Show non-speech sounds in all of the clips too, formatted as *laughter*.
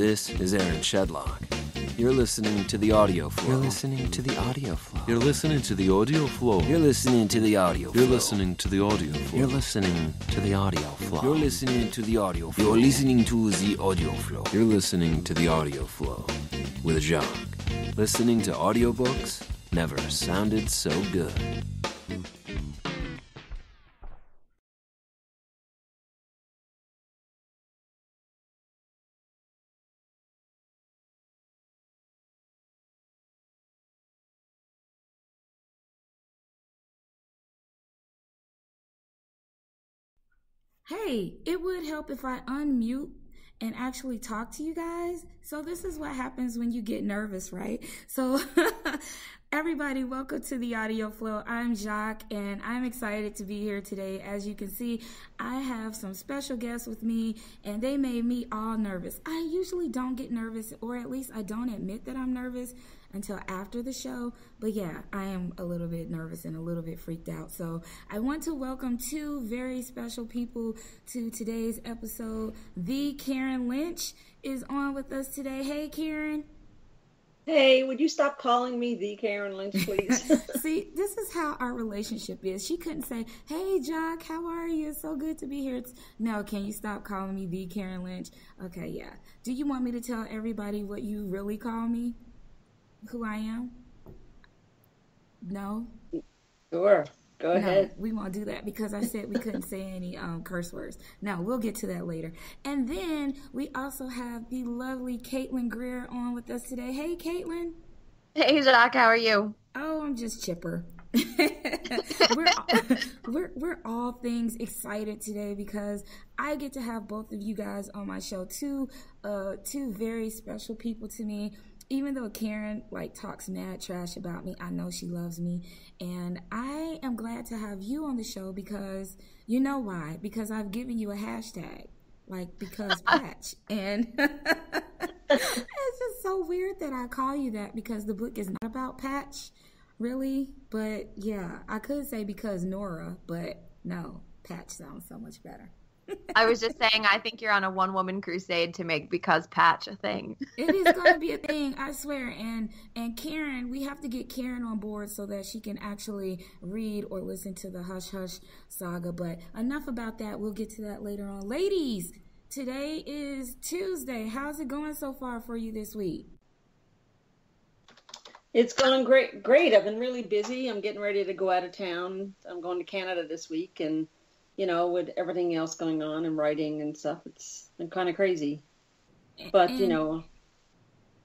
This is Aaron Shedlock. You're listening to the audio flow. You're listening to the audio flow. You're listening to the audio flow. You're listening to the audio flow. You're listening to the audio flow. You're listening to the audio flow. You're listening to the audio flow. You're listening to the audio flow. You're listening to the audio flow with Jacques. Listening to audiobooks never sounded so good. Hey, it would help if I unmute and actually talk to you guys. So this is what happens when you get nervous, right? So *laughs* everybody, welcome to the audio flow. I'm Jacques and I'm excited to be here today. As you can see, I have some special guests with me and they made me all nervous. I usually don't get nervous or at least I don't admit that I'm nervous until after the show. But yeah, I am a little bit nervous and a little bit freaked out. So I want to welcome two very special people to today's episode. The Karen Lynch is on with us today. Hey, Karen. Hey, would you stop calling me the Karen Lynch, please? *laughs* See, this is how our relationship is. She couldn't say, Hey, Jock, how are you? It's so good to be here. It's, no, can you stop calling me the Karen Lynch? Okay, yeah. Do you want me to tell everybody what you really call me? Who I am? No. Sure. Go no, ahead. We won't do that because I said we couldn't say any um, curse words. No, we'll get to that later. And then we also have the lovely Caitlin Greer on with us today. Hey, Caitlin. Hey, Jacques. How are you? Oh, I'm just chipper. *laughs* we're, we're we're all things excited today because I get to have both of you guys on my show. Two uh two very special people to me even though Karen like talks mad trash about me, I know she loves me. And I am glad to have you on the show because you know why? Because I've given you a hashtag. Like because *laughs* patch. And *laughs* it's just so weird that I call you that because the book is not about patch, really. But yeah, I could say because Nora, but no, patch sounds so much better. I was just saying, I think you're on a one woman crusade to make because patch a thing. it is going to be a thing, I swear. And and Karen, we have to get Karen on board so that she can actually read or listen to the Hush Hush saga. But enough about that. We'll get to that later on. Ladies, today is Tuesday. How's it going so far for you this week? It's going great. Great. I've been really busy. I'm getting ready to go out of town. I'm going to Canada this week and you know, with everything else going on and writing and stuff, it's been kind of crazy. But, and, you know.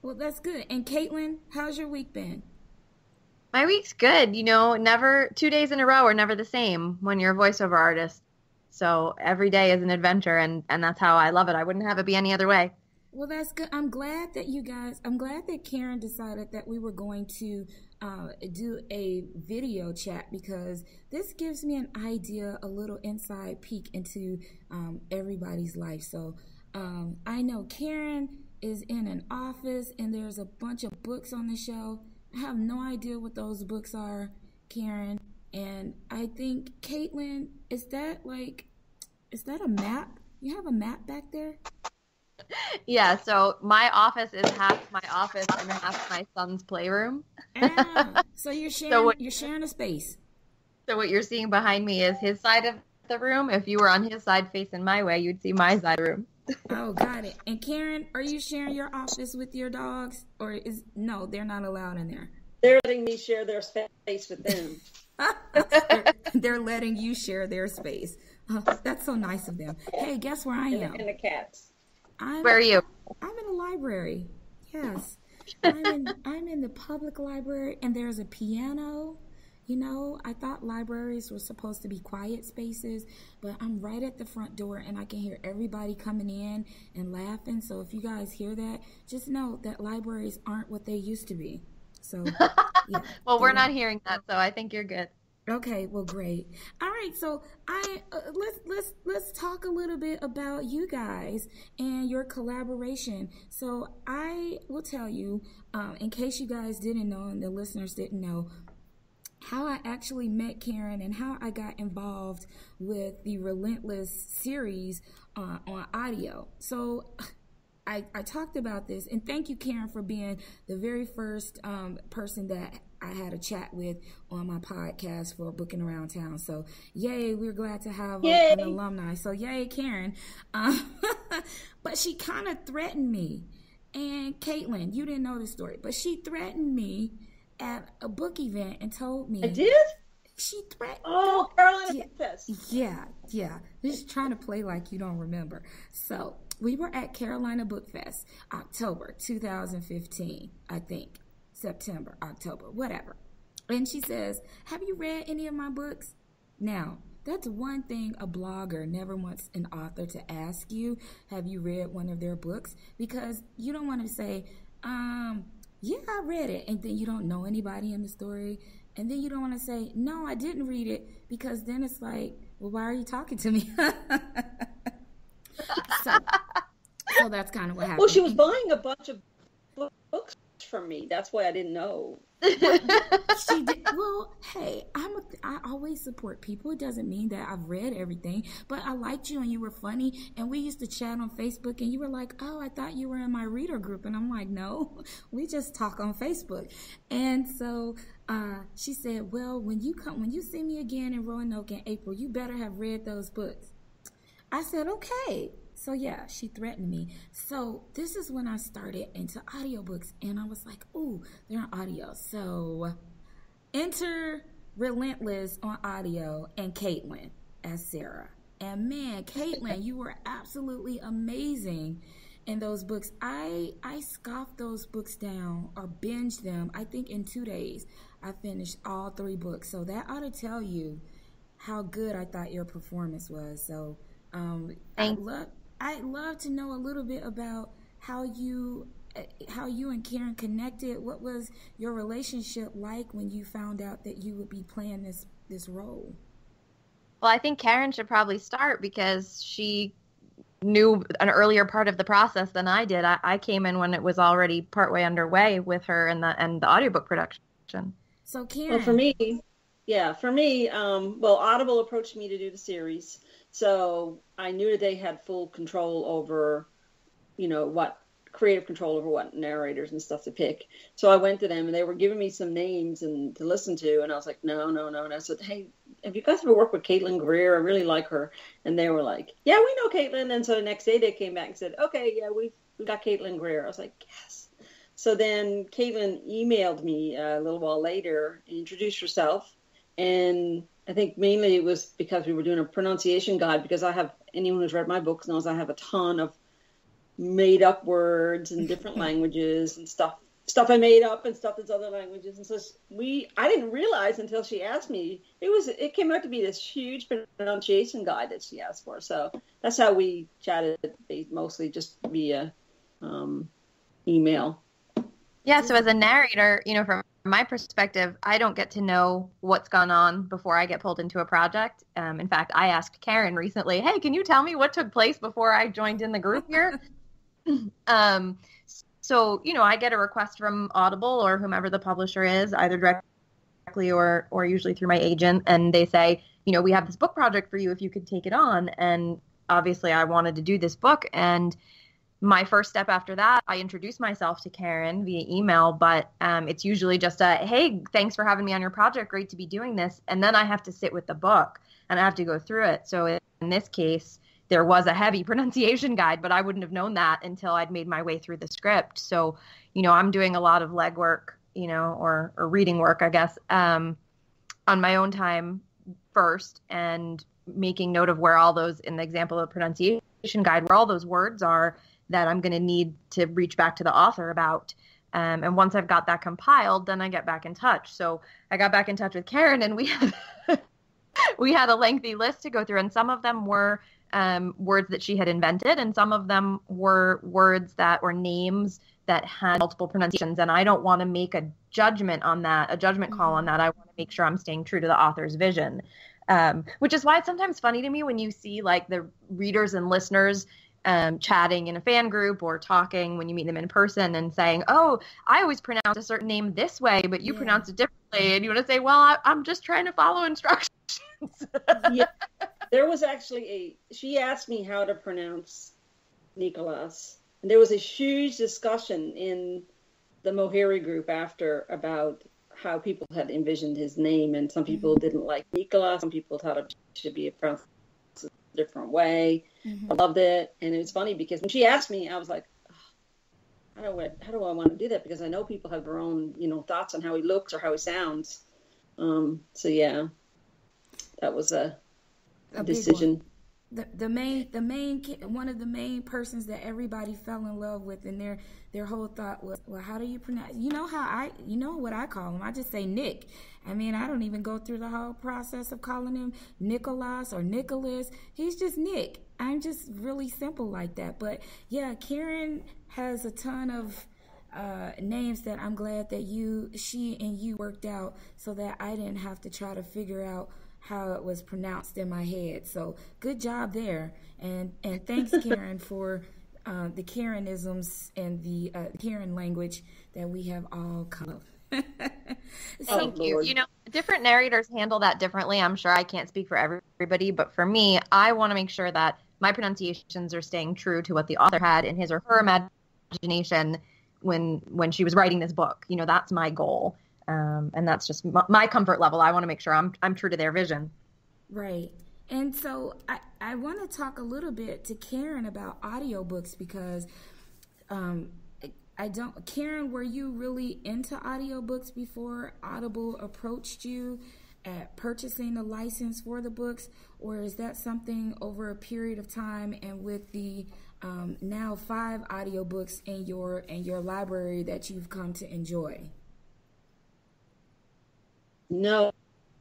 Well, that's good. And Caitlin, how's your week been? My week's good. You know, never, two days in a row are never the same when you're a voiceover artist. So every day is an adventure, and, and that's how I love it. I wouldn't have it be any other way. Well, that's good. I'm glad that you guys, I'm glad that Karen decided that we were going to uh, do a video chat because this gives me an idea, a little inside peek into um, everybody's life. So um, I know Karen is in an office and there's a bunch of books on the shelf. I have no idea what those books are, Karen. And I think, Caitlin, is that like, is that a map? You have a map back there? Yeah, so my office is half my office and half my son's playroom. ah, so you're *laughs* sharing so what, you're sharing a space. So what you're seeing behind me is his side of the room. If you were on his side facing my way, you'd see my side room. *laughs* oh, got it. And Karen, are you sharing your office with your dogs or is no, they're not allowed in there. They're letting me share their space with them. they're, *laughs* they're, letting you share their space. Oh, that's so nice of them. Hey, guess where I am? And the cats. I'm, Where are you? I'm in the library. Yes. I'm in, I'm in the public library and there's a piano. You know, I thought libraries were supposed to be quiet spaces, but I'm right at the front door and I can hear everybody coming in and laughing. So if you guys hear that, just know that libraries aren't what they used to be. So, *laughs* yeah, well, we're not hearing that, so I think you're good. Okay, well, great. All right, so I uh, let's let's let's talk a little bit about you guys and your collaboration. So I will tell you, um, in case you guys didn't know and the listeners didn't know, how I actually met Karen and how I got involved with the Relentless series uh, on audio. So *sighs* I, I talked about this, and thank you, Karen, for being the very first um, person that I had a chat with on my podcast for Bookin' Around Town. So, yay, we're glad to have a, an alumni. So, yay, Karen. Um, *laughs* but she kind of threatened me. And Caitlin, you didn't know the story, but she threatened me at a book event and told me. I did? She threatened. Oh, Carolina yeah, Fest. Yeah, yeah. Just trying to play like you don't remember. So, we were at Carolina Book Fest, October 2015, I think. September, October, whatever. And she says, Have you read any of my books? Now, that's one thing a blogger never wants an author to ask you. Have you read one of their books? Because you don't want to say, um, yeah, I read it. And then you don't know anybody in the story. And then you don't want to say, no, I didn't read it. Because then it's like, well, why are you talking to me? *laughs* so, so that's kind of what happened. Well, she was buying a bunch of books from me. That's why I didn't know. *laughs* she did. Well, hey, I'm a, I always support people. It doesn't mean that I've read everything, but I liked you and you were funny. And we used to chat on Facebook, and you were like, "Oh, I thought you were in my reader group," and I'm like, "No, *laughs* we just talk on Facebook." And so uh, she said, "Well, when you come, when you see me again in Roanoke in April, you better have read those books." I said, "Okay." So yeah, she threatened me. So this is when I started into audiobooks and I was like, ooh, they're on audio. So enter Relentless on audio and Caitlin as Sarah. And man, Caitlin, you were absolutely amazing in those books. I I scoffed those books down or binged them. I think in two days I finished all three books. So that ought to tell you how good I thought your performance was. So um, I love I'd love to know a little bit about how you how you and Karen connected. What was your relationship like when you found out that you would be playing this this role? Well, I think Karen should probably start because she knew an earlier part of the process than I did. I, I came in when it was already partway underway with her and the and the audiobook production. So Karen, well, for me, yeah, for me, um, well, Audible approached me to do the series, so I knew that they had full control over, you know, what creative control over what narrators and stuff to pick. So I went to them and they were giving me some names and to listen to, and I was like, no, no, no. And I said, hey, have you guys ever worked with Caitlin Greer? I really like her. And they were like, yeah, we know Caitlin. And so the next day they came back and said, okay, yeah, we've we got Caitlin Greer. I was like, yes. So then Caitlin emailed me uh, a little while later, and introduced herself, and I think mainly it was because we were doing a pronunciation guide because I have anyone who's read my books knows I have a ton of made up words and different *laughs* languages and stuff stuff I made up and stuff that's other languages. And so we I didn't realize until she asked me it was it came out to be this huge pronunciation guide that she asked for. So that's how we chatted mostly just via um, email. Yeah so as a narrator you know from my perspective, I don't get to know what's gone on before I get pulled into a project. Um, in fact, I asked Karen recently, "Hey, can you tell me what took place before I joined in the group here?" *laughs* um, so you know, I get a request from Audible or whomever the publisher is, either directly or or usually through my agent, and they say, you know, we have this book project for you if you could take it on. And obviously, I wanted to do this book and my first step after that, I introduce myself to Karen via email, but um, it's usually just a hey, thanks for having me on your project. Great to be doing this. And then I have to sit with the book and I have to go through it. So in this case, there was a heavy *laughs* pronunciation guide, but I wouldn't have known that until I'd made my way through the script. So, you know, I'm doing a lot of legwork, you know, or, or reading work, I guess, um, on my own time first and making note of where all those, in the example of pronunciation guide, where all those words are that I'm going to need to reach back to the author about. Um, and once I've got that compiled, then I get back in touch. So I got back in touch with Karen, and we had *laughs* we had a lengthy list to go through, and some of them were um, words that she had invented, and some of them were words that were names that had multiple pronunciations. And I don't want to make a judgment on that, a judgment call on that. I want to make sure I'm staying true to the author's vision. Um, which is why it's sometimes funny to me when you see like the readers and listeners um, chatting in a fan group or talking when you meet them in person and saying, "Oh, I always pronounce a certain name this way, but you yeah. pronounce it differently," and you want to say, "Well, I, am just trying to follow instructions." *laughs* yeah, there was actually a. She asked me how to pronounce Nikolas, And there was a huge discussion in the Mohiri group after about how people had envisioned his name, and some people mm-hmm. didn't like Nicola, some people thought it should be pronounced different way. Mm-hmm. I loved it, and it was funny because when she asked me, I was like, how do I how do I want to do that? Because I know people have their own you know thoughts on how he looks or how he sounds. Um, so yeah, that was a, a decision the the main the main one of the main persons that everybody fell in love with and their their whole thought was well how do you pronounce you know how I you know what I call him? I just say Nick. I mean I don't even go through the whole process of calling him Nikolas or Nikolas. He's just Nick. I'm just really simple like that. But yeah Karen has a ton of uh, names that I'm glad that you she and you worked out so that I didn't have to try to figure out how it was pronounced in my head. So good job there, and and thanks *laughs* Karen for uh, the Karenisms and the uh, Karen language that we have all come up. *laughs* Thank you. You know, different narrators handle that differently. I'm sure I can't speak for everybody, but for me, I want to make sure that my pronunciations are staying true to what the author had in his or her imagination when when she was writing this book. You know, that's my goal. Um, and that's just my comfort level. I want to make sure I'm I'm true to their vision. Right. And so I, I want to talk a little bit to Karen about audiobooks because um, I don't Karen, were you really into audiobooks before Audible approached you at purchasing a license for the books or is that something over a period of time and with the um, now five audiobooks in your in your library that you've come to enjoy? No,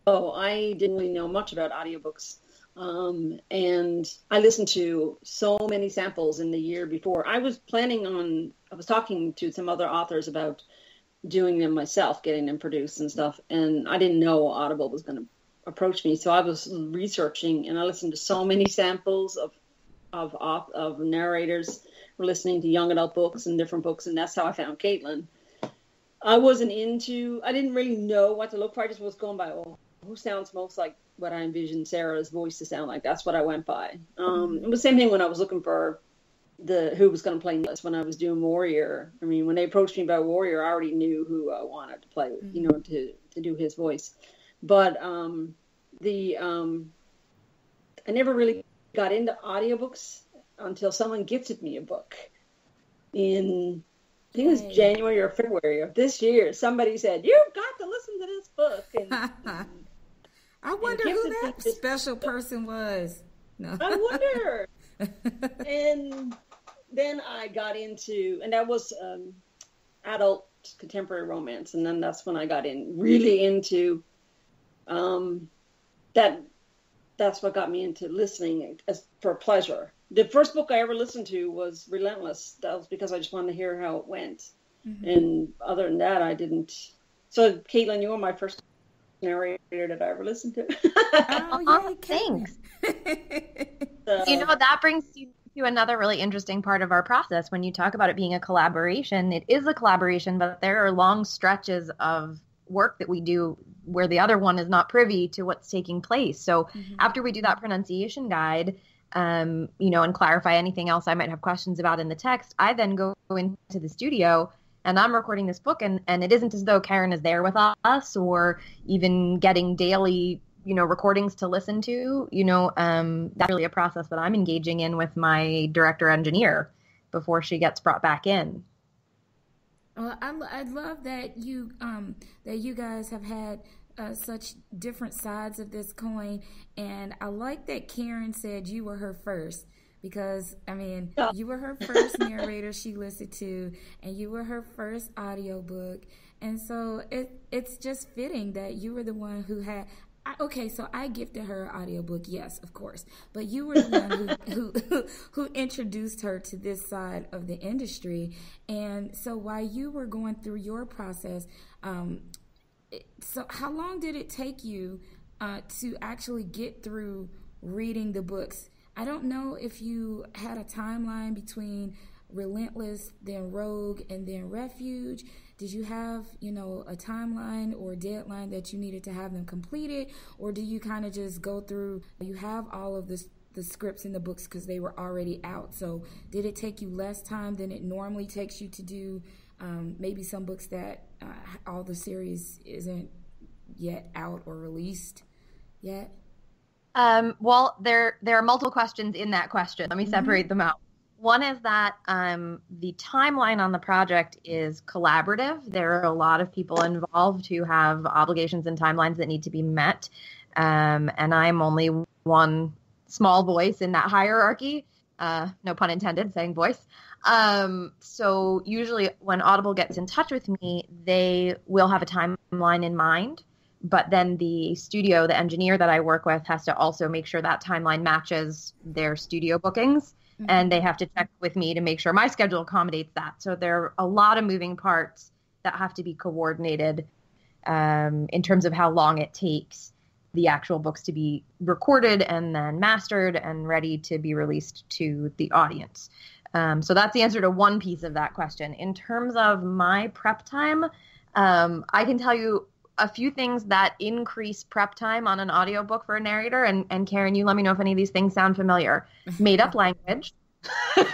oh, I didn't really know much about audiobooks. Um, and I listened to so many samples in the year before. I was planning on, I was talking to some other authors about doing them myself, getting them produced and stuff. And I didn't know Audible was going to approach me. So I was researching and I listened to so many samples of, of, of narrators. We're listening to young adult books and different books. And that's how I found Caitlin. I wasn't into. I didn't really know what to look for. I just was going by, oh, who sounds most like what I envisioned Sarah's voice to sound like. That's what I went by. Um, it was the same thing when I was looking for the who was going to play this when I was doing Warrior. I mean, when they approached me about Warrior, I already knew who I wanted to play. You know, to to do his voice. But um, the um, I never really got into audiobooks until someone gifted me a book in I think it was January or February of this year. Somebody said, "You've got to listen to this book." And, *laughs* I wonder who that special person was. No. I wonder. *laughs* and then I got into, and that was um, adult contemporary romance, and then that's when I got in really into um, that. That's what got me into listening as for pleasure the first book I ever listened to was Relentless. That was because I just wanted to hear how it went. Mm-hmm. And other than that, I didn't. So, Caitlin, you were my first narrator that I ever listened to. *laughs* oh, oh thanks. *laughs* so, you know, that brings you to another really interesting part of our process. When you talk about it being a collaboration, it is a collaboration, but there are long stretches of work that we do where the other one is not privy to what's taking place. So, mm-hmm. after we do that pronunciation guide, um, you know, and clarify anything else I might have questions about in the text, I then go into the studio and I'm recording this book, and and it isn't as though Karen is there with us or even getting daily you know recordings to listen to. You know, um, that's really a process that I'm engaging in with my director engineer before she gets brought back in. Well, I, I love that you um, that you guys have had uh, such different sides of this coin. And I like that Karen said you were her first because I mean, you were her first narrator she listened to, and you were her first audiobook. And so it it's just fitting that you were the one who had. I, okay, so I gifted her an audiobook, yes, of course, but you were the one who, *laughs* who who introduced her to this side of the industry. And so while you were going through your process, um, so how long did it take you uh, to actually get through reading the books? I don't know if you had a timeline between Relentless, then Rogue, and then Refuge. Did you have, you know, a timeline or deadline that you needed to have them completed, or do you kind of just go through? You have all of this the scripts and the books because they were already out. So, did it take you less time than it normally takes you to do um, maybe some books that uh, all the series isn't yet out or released yet? Um, well, there there are multiple questions in that question. Let me mm-hmm. separate mm-hmm. them out. One is that um, the timeline on the project is collaborative. There are a lot of people involved who have obligations and timelines that need to be met. Um, and I'm only one small voice in that hierarchy. Uh, no pun intended, saying voice. Um, so usually when Audible gets in touch with me, they will have a timeline in mind. But then the studio, the engineer that I work with, has to also make sure that timeline matches their studio bookings. Mm-hmm. And they have to check with me to make sure my schedule accommodates that. So there are a lot of moving parts that have to be coordinated um, in terms of how long it takes the actual books to be recorded and then mastered and ready to be released to the audience. Um, so that's the answer to one piece of that question. In terms of my prep time, um, I can tell you a few things that increase prep time on an audiobook for a narrator. And, and Karen, you let me know if any of these things sound familiar. *laughs* Made up language. *laughs* Made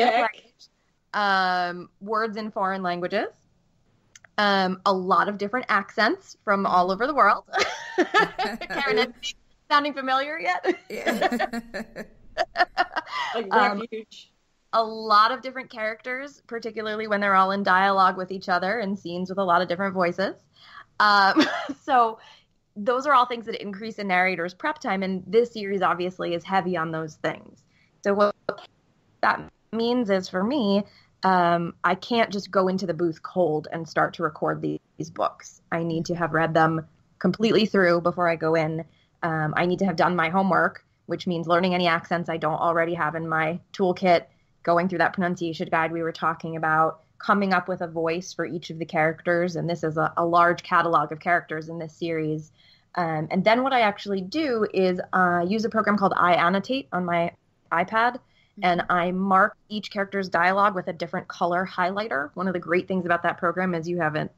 up language. Um, words in foreign languages. Um, a lot of different accents from all over the world. *laughs* Karen, sounding familiar yet? Yeah like um, refuge. Um, a lot of different characters, particularly when they're all in dialogue with each other and scenes with a lot of different voices. Um, *laughs* so those are all things that increase a narrator's prep time, and this series obviously is heavy on those things. So what that means is for me, um, I can't just go into the booth cold and start to record these, these books. I need to have read them completely through before I go in. Um, I need to have done my homework which means learning any accents I don't already have in my toolkit, going through that pronunciation guide we were talking about, coming up with a voice for each of the characters. And this is a, a large catalog of characters in this series. Um, and then what I actually do is uh, use a program called iAnnotate on my iPad. Mm-hmm. And I mark each character's dialogue with a different color highlighter. One of the great things about that program is you have a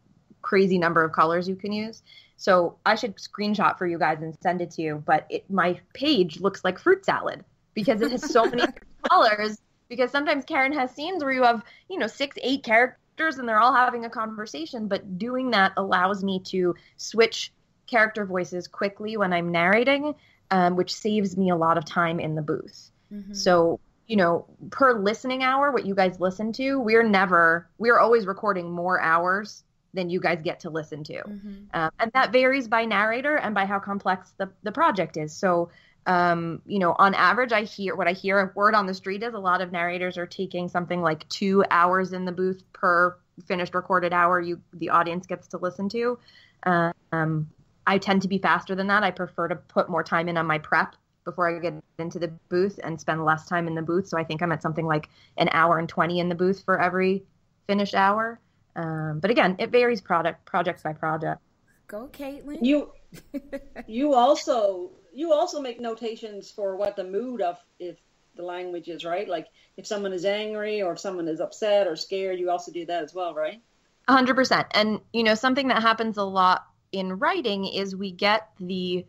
crazy number of colors you can use. So I should screenshot for you guys and send it to you. But it, my page looks like fruit salad because it has so many *laughs* colors. Because sometimes Karen has scenes where you have, you know, six, eight characters and they're all having a conversation. But doing that allows me to switch character voices quickly when I'm narrating, um, which saves me a lot of time in the booth. Mm-hmm. So you know, per listening hour, what you guys listen to, we're never, we're always recording more hours than you guys get to listen to. Mm-hmm. Um, and that varies by narrator and by how complex the, the project is. So, um, you know, on average, I hear what I hear a word on the street is a lot of narrators are taking something like two hours in the booth per finished recorded hour you the audience gets to listen to. Um, I tend to be faster than that. I prefer to put more time in on my prep before I get into the booth and spend less time in the booth. So I think I'm at something like an hour and 20 in the booth for every finished hour. Um, but again, it varies product projects by project. Go, Caitlin. You *laughs* you also you also make notations for what the mood of if the language is right. Like if someone is angry or if someone is upset or scared, you also do that as well, right? A hundred percent. And you know something that happens a lot in writing is we get the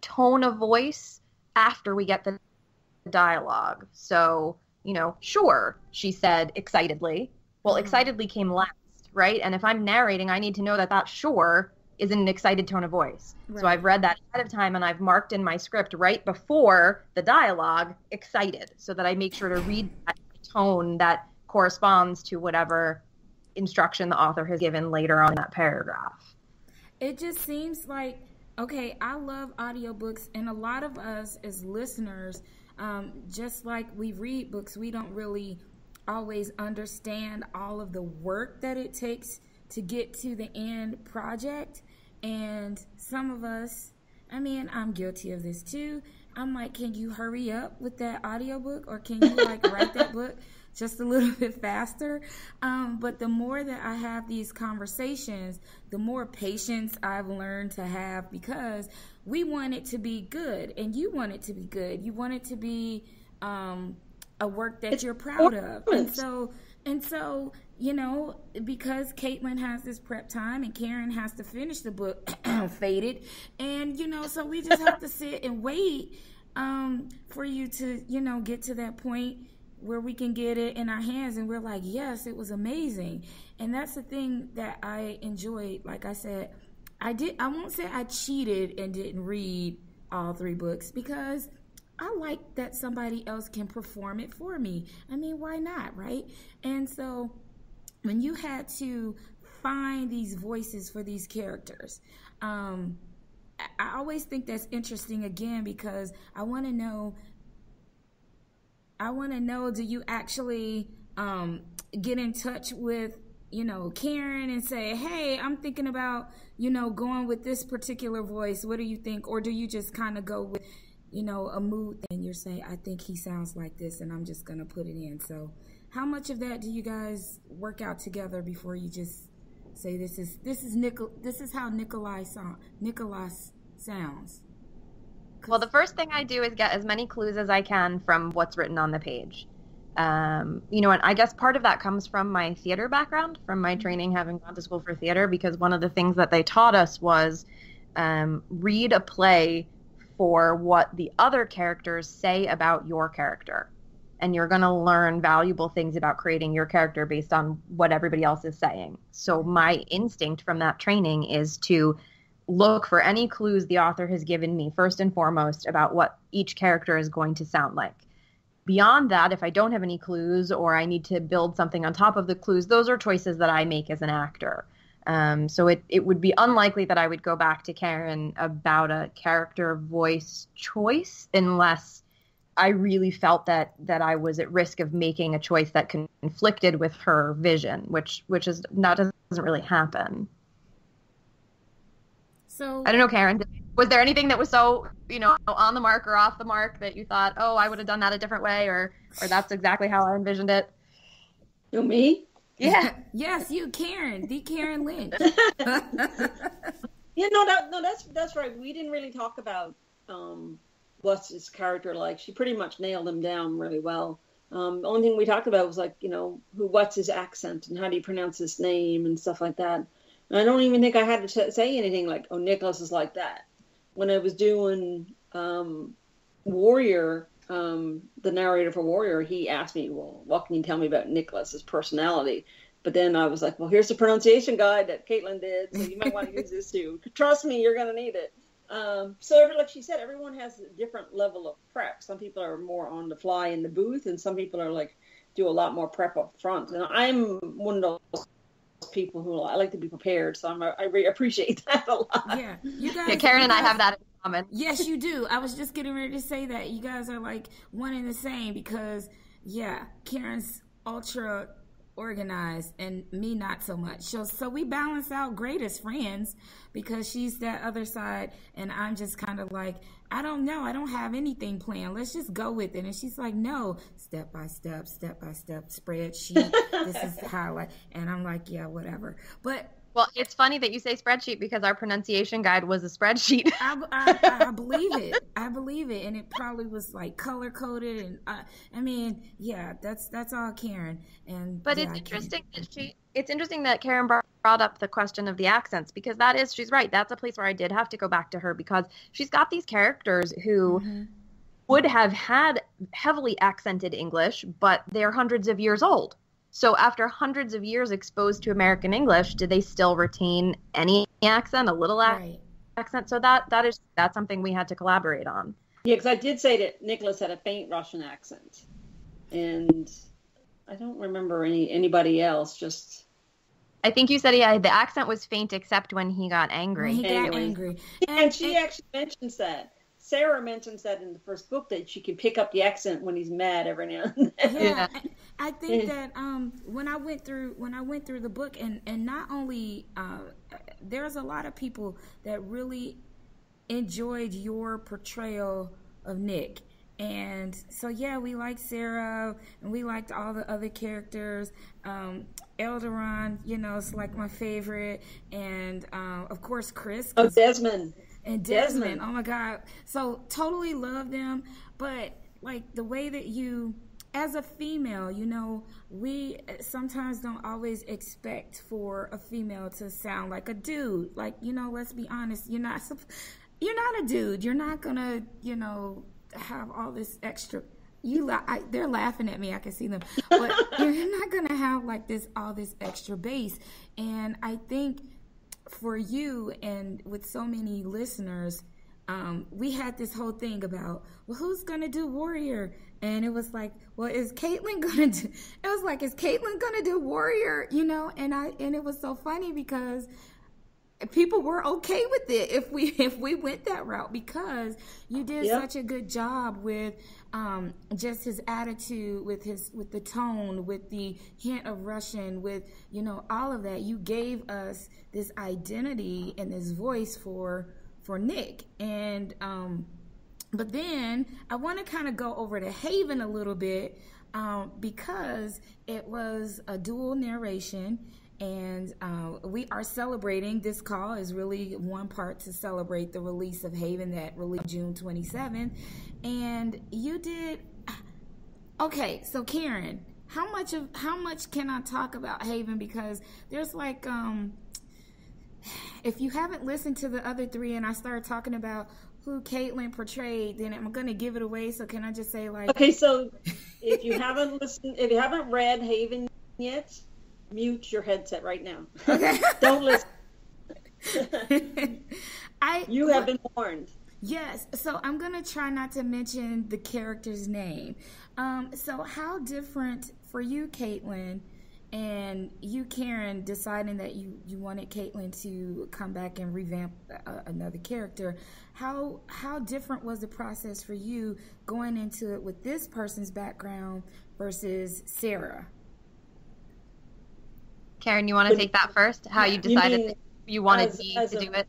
tone of voice after we get the dialogue. So you know, sure, she said excitedly. Well, mm-hmm. excitedly came last right? And if I'm narrating, I need to know that that sure is in an excited tone of voice. Right. So I've read that ahead of time and I've marked in my script right before the dialogue excited so that I make sure to read that tone that corresponds to whatever instruction the author has given later on in that paragraph. It just seems like okay, I love audiobooks and a lot of us as listeners um, just like we read books, we don't really always understand all of the work that it takes to get to the end project. And some of us, I mean, I'm guilty of this too. I'm like, can you hurry up with that audiobook or can you like *laughs* write that book just a little *laughs* bit faster? Um, but the more that I have these conversations, the more patience I've learned to have because we want it to be good and you want it to be good. You want it to be um, a work that it's you're proud of. And so and so you know, because Caitlin has this prep time and Karen has to finish the book, *clears throat* faded, and you know, so we just have to *laughs* sit and wait um, for you to, you know, get to that point where we can get it in our hands and we're like, yes, it was amazing. And that's the thing that I enjoyed. Like I said, I did. I won't say I cheated and didn't read all three books because I like that somebody else can perform it for me. I mean, why not, right? And so when you had to find these voices for these characters, um, I always think that's interesting again because I want to know. I want to know do you actually um, get in touch with you know Karen and say, "Hey, I'm thinking about you know going with this particular voice. What do you think?" Or do you just kind of go with you know a mood and you're saying, "I think he sounds like this," and I'm just gonna put it in. So how much of that do you guys work out together before you just say this is this is Nicol this is how Nikolai sound Nikolas sounds? Well, the first thing I do is get as many clues as I can from what's written on the page. Um, you know, and I guess part of that comes from my theater background, from my training having gone to school for theater, because one of the things that they taught us was um, read a play for what the other characters say about your character and you're going to learn valuable things about creating your character based on what everybody else is saying. So my instinct from that training is to look for any clues the author has given me first and foremost about what each character is going to sound like. Beyond that, if I don't have any clues or I need to build something on top of the clues, those are choices that I make as an actor. Um, so it, it would be unlikely that I would go back to Karen about a character voice choice unless I really felt that that I was at risk of making a choice that conflicted with her vision, which which is not doesn't really happen. So I don't know, Karen. Was there anything that was so you know on the mark or off the mark that you thought, oh, I would have done that a different way, or or that's exactly how I envisioned it? You me? Yeah. yes, you, Karen, the Karen Lynch. *laughs* yeah, no, that, no, that's that's right. We didn't really talk about um, what's his character like. She pretty much nailed him down really well. Um, the only thing we talked about was like, you know, who, what's his accent and how do you pronounce his name and stuff like that. And I don't even think I had to t- say anything like, oh, Nikolas is like that. When I was doing um, Warrior, um, the narrator for Warrior, he asked me, well, what can you tell me about Nikolas's personality? But then I was like, well, here's the pronunciation guide that Caitlin did, so you might want to use this too. *laughs* Trust me, you're going to need it. Um, so, like she said, everyone has a different level of prep. Some people are more on the fly in the booth, and some people are like do a lot more prep up front. And I'm one of those people who I like to be prepared, so I'm, I really appreciate *laughs* that a lot. Yeah, you guys. Yeah, Karen and I have that in common. Yes, you do. I was just getting ready to say that you guys are like one and the same because yeah, Karen's ultra organized and me not so much. So so we balance out great as friends because she's that other side and I'm just kind of like I don't know, I don't have anything planned. Let's just go with it. And she's like, "No, step by step, step by step, spreadsheet. this is *laughs* how I and I'm like, "Yeah, whatever." But well, it's funny that you say spreadsheet because our pronunciation guide was a spreadsheet. I, I, I, believe it. I believe it, and it probably was like color coded, and I, I mean, yeah, that's that's all Karen. And but yeah, it's interesting that she. It's interesting that Karen brought up the question of the accents because that is she's right. That's a place where I did have to go back to her because she's got these characters who. Mm-hmm. Would have had heavily accented English, but they're hundreds of years old. So after hundreds of years exposed to American English, do they still retain any accent, a little right. accent? So that that is that's something we had to collaborate on. Yeah, because I did say that Nikolas had a faint Russian accent, and I don't remember any anybody else. Just I think you said he had, the accent was faint except when he got angry. When he got angry, and, and she and, actually mentions that. Sarah mentions that in the first book that she can pick up the accent when he's mad every now and then. Yeah, I think that um, when I went through when I went through the book, and and not only uh, there's a lot of people that really enjoyed your portrayal of Nick. And so, yeah, we liked Sarah and we liked all the other characters. Um, Eldeorin, you know, it's like my favorite. And uh, of course, Chris. Oh, Desmond and Desmond. Desmond. Oh my God. So totally love them. But like the way that you as a female, you know, we sometimes don't always expect for a female to sound like a dude. Like, you know, let's be honest, you're not you're not a dude. You're not going to, you know, have all this extra you la- I, they're laughing at me i can see them but *laughs* you're not gonna have like this all this extra bass and i think for you and with so many listeners um, we had this whole thing about well who's gonna do warrior and it was like well is caitlin *laughs* gonna do it was like is caitlin gonna do warrior you know and i and it was so funny because people were okay with it if we *laughs* if we went that route because you did yep. such a good job with um, just his attitude with his with the tone with the hint of russian with you know all of that. You gave us this identity and this voice for for nick. And um, but then i want to kind of go over to haven a little bit um, because it was a dual narration and uh, we are celebrating. This call is really one part to celebrate the release of Haven that released June 27th. And you did *sighs* okay. So Karen, how much of how much can I talk about Haven? Because there's like um, *sighs* if you haven't listened to the other three, and I start talking about who Caitlin portrayed, then I'm going to give it away. So can I just say like okay? So if you haven't listened, if you haven't read Haven yet mute your headset right now. Okay. *laughs* Don't listen. *laughs* I You have been warned. Yes, so I'm gonna try not to mention the character's name. Um, so how different for you, Caitlin, and you, Karen, deciding that you you wanted Caitlin to come back and revamp uh, another character? How how different was the process for you going into it with this person's background versus Sarah? Karen, you want to take that first? How you decided you, you wanted as, me as to a, do it?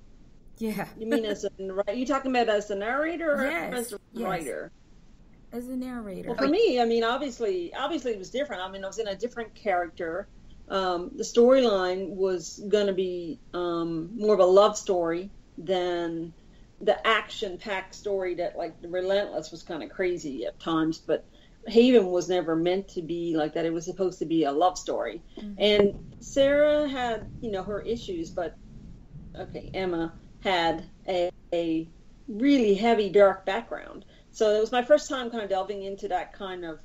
Yeah. You mean as a are you talking about as a narrator or yes, as a yes. writer? As a narrator. Well, for me, I mean, obviously, obviously it was different. I mean, I was in a different character. Um, the storyline was going to be um, more of a love story than the action-packed story that, like, the Relentless was kind of crazy at times. But Haven was never meant to be like that. It was supposed to be a love story. Mm-hmm. And Sarah had, you know, her issues, but okay, Emma had a, a really heavy, dark background. So it was my first time kind of delving into that kind of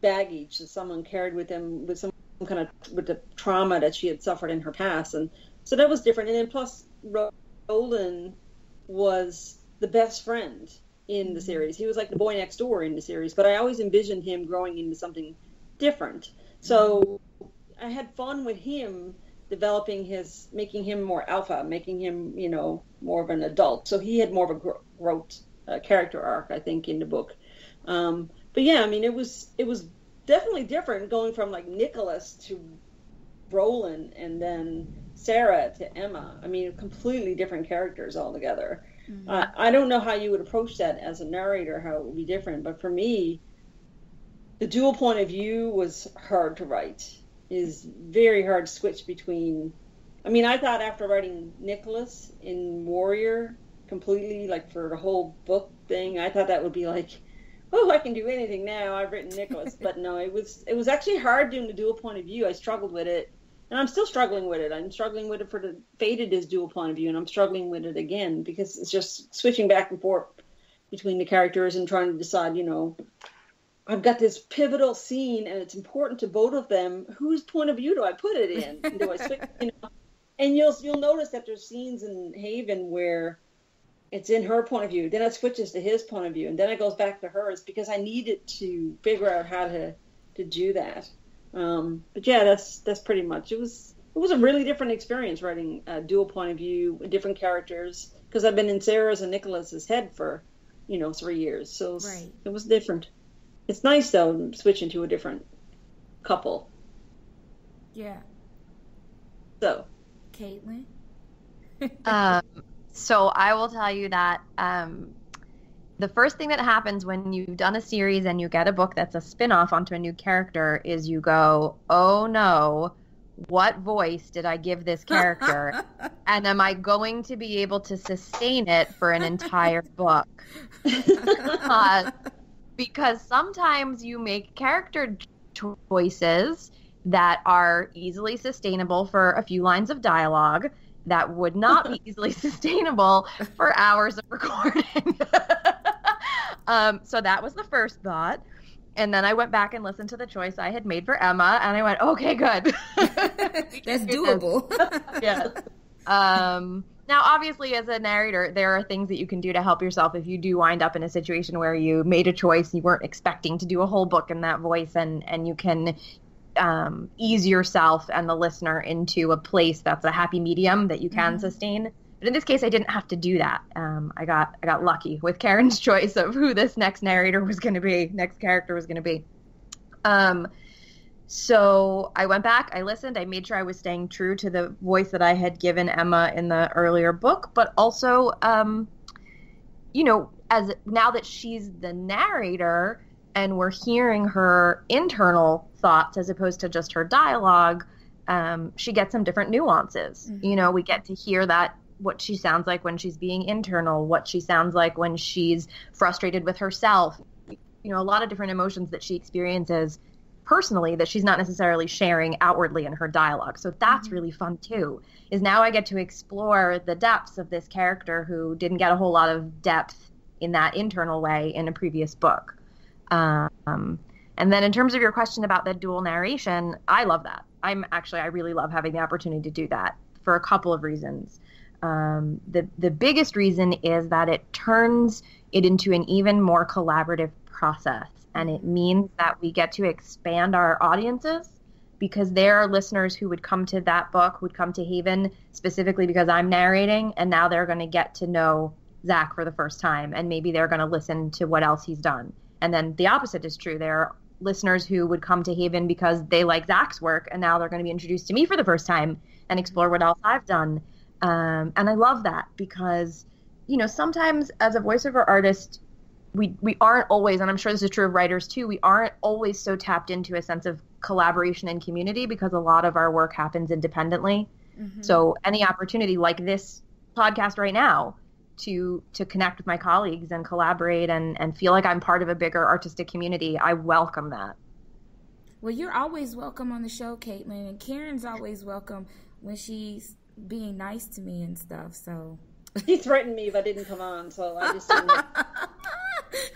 baggage that someone carried with them, with some kind of with the trauma that she had suffered in her past, and so that was different. And then plus, Roland was the best friend in the series. He was like the boy next door in the series, but I always envisioned him growing into something different. So I had fun with him developing his, making him more alpha, making him, you know, more of an adult. So he had more of a growth uh, character arc, I think, in the book. Um, but yeah, I mean, it was it was definitely different going from like Nikolas to Roland and then Sarah to Emma. I mean, completely different characters altogether. Mm-hmm. Uh, I don't know how you would approach that as a narrator, how it would be different. But for me, the dual point of view was hard to write. Is very hard to switch between. I mean, I thought after writing Nikolas in Warrior completely, like for the whole book thing, I thought that would be like, oh, I can do anything now. I've written Nikolas, *laughs* but no, it was it was actually hard doing the dual point of view. I struggled with it and I'm still struggling with it. I'm struggling with it for the faded is dual point of view, and I'm struggling with it again because it's just switching back and forth between the characters and trying to decide, you know, I've got this pivotal scene and it's important to both of them. Whose point of view do I put it in? And do I switch, *laughs* you know? And you'll you'll notice that there's scenes in Haven where it's in her point of view, then it switches to his point of view, and then it goes back to hers because I needed to figure out how to to do that. Um, but yeah, that's that's pretty much. It was it was a really different experience writing a dual point of view, different characters. Because I've been in Sarah's and Nikolas's head for, you know, three years, so it was, right. it was different. It's nice though switching to a different couple. Yeah. So. Caitlin. *laughs* um. So I will tell you that um, the first thing that happens when you've done a series and you get a book that's a spin-off onto a new character is you go, "Oh no, what voice did I give this character? *laughs* and am I going to be able to sustain it for an entire *laughs* book?" *laughs* uh, because sometimes you make character choices that are easily sustainable for a few lines of dialogue that would not be easily sustainable for hours of recording. Um, so that was the first thought. And then I went back and listened to the choice I had made for Emma, and I went, okay, good. *laughs* *laughs* That's doable. *laughs* yes. Um, now, obviously, as a narrator, there are things that you can do to help yourself if you do wind up in a situation where you made a choice you weren't expecting to do a whole book in that voice, and and you can um, ease yourself and the listener into a place that's a happy medium that you can mm-hmm. sustain. But in this case, I didn't have to do that. Um, I got I got lucky with Karen's *laughs* choice of who this next narrator was going to be, next character was going to be. Um, so I went back, I listened, I made sure I was staying true to the voice that I had given Emma in the earlier book, but also, um, you know, as now that she's the narrator and we're hearing her internal thoughts as opposed to just her dialogue, um, she gets some different nuances. Mm-hmm. You know, we get to hear that what she sounds like when she's being internal, what she sounds like when she's frustrated with herself. You know, a lot of different emotions that she experiences personally that she's not necessarily sharing outwardly in her dialogue. So that's mm-hmm. really fun too. Is now I get to explore the depths of this character who didn't get a whole lot of depth in that internal way in a previous book. Um, and then in terms of your question about the dual narration, I love that. I'm actually I really love having the opportunity to do that for a couple of reasons. Um, the the biggest reason is that it turns it into an even more collaborative process and it means that we get to expand our audiences because there are listeners who would come to that book, would come to Haven specifically because I'm narrating, and now they're going to get to know Zach for the first time, and maybe they're going to listen to what else he's done. And then the opposite is true. There are listeners who would come to Haven because they like Zach's work, and now they're going to be introduced to me for the first time and explore what else I've done. Um, and I love that because, you know, sometimes as a voiceover artist, we we aren't always, and I'm sure this is true of writers too. We aren't always so tapped into a sense of collaboration and community because a lot of our work happens independently. Mm-hmm. So any opportunity like this podcast right now to to connect with my colleagues and collaborate and and feel like I'm part of a bigger artistic community, I welcome that. Well, you're always welcome on the show, Caitlin, and Karen's always welcome when she's being nice to me and stuff. So *laughs* he threatened me if I didn't come on, so I just didn't.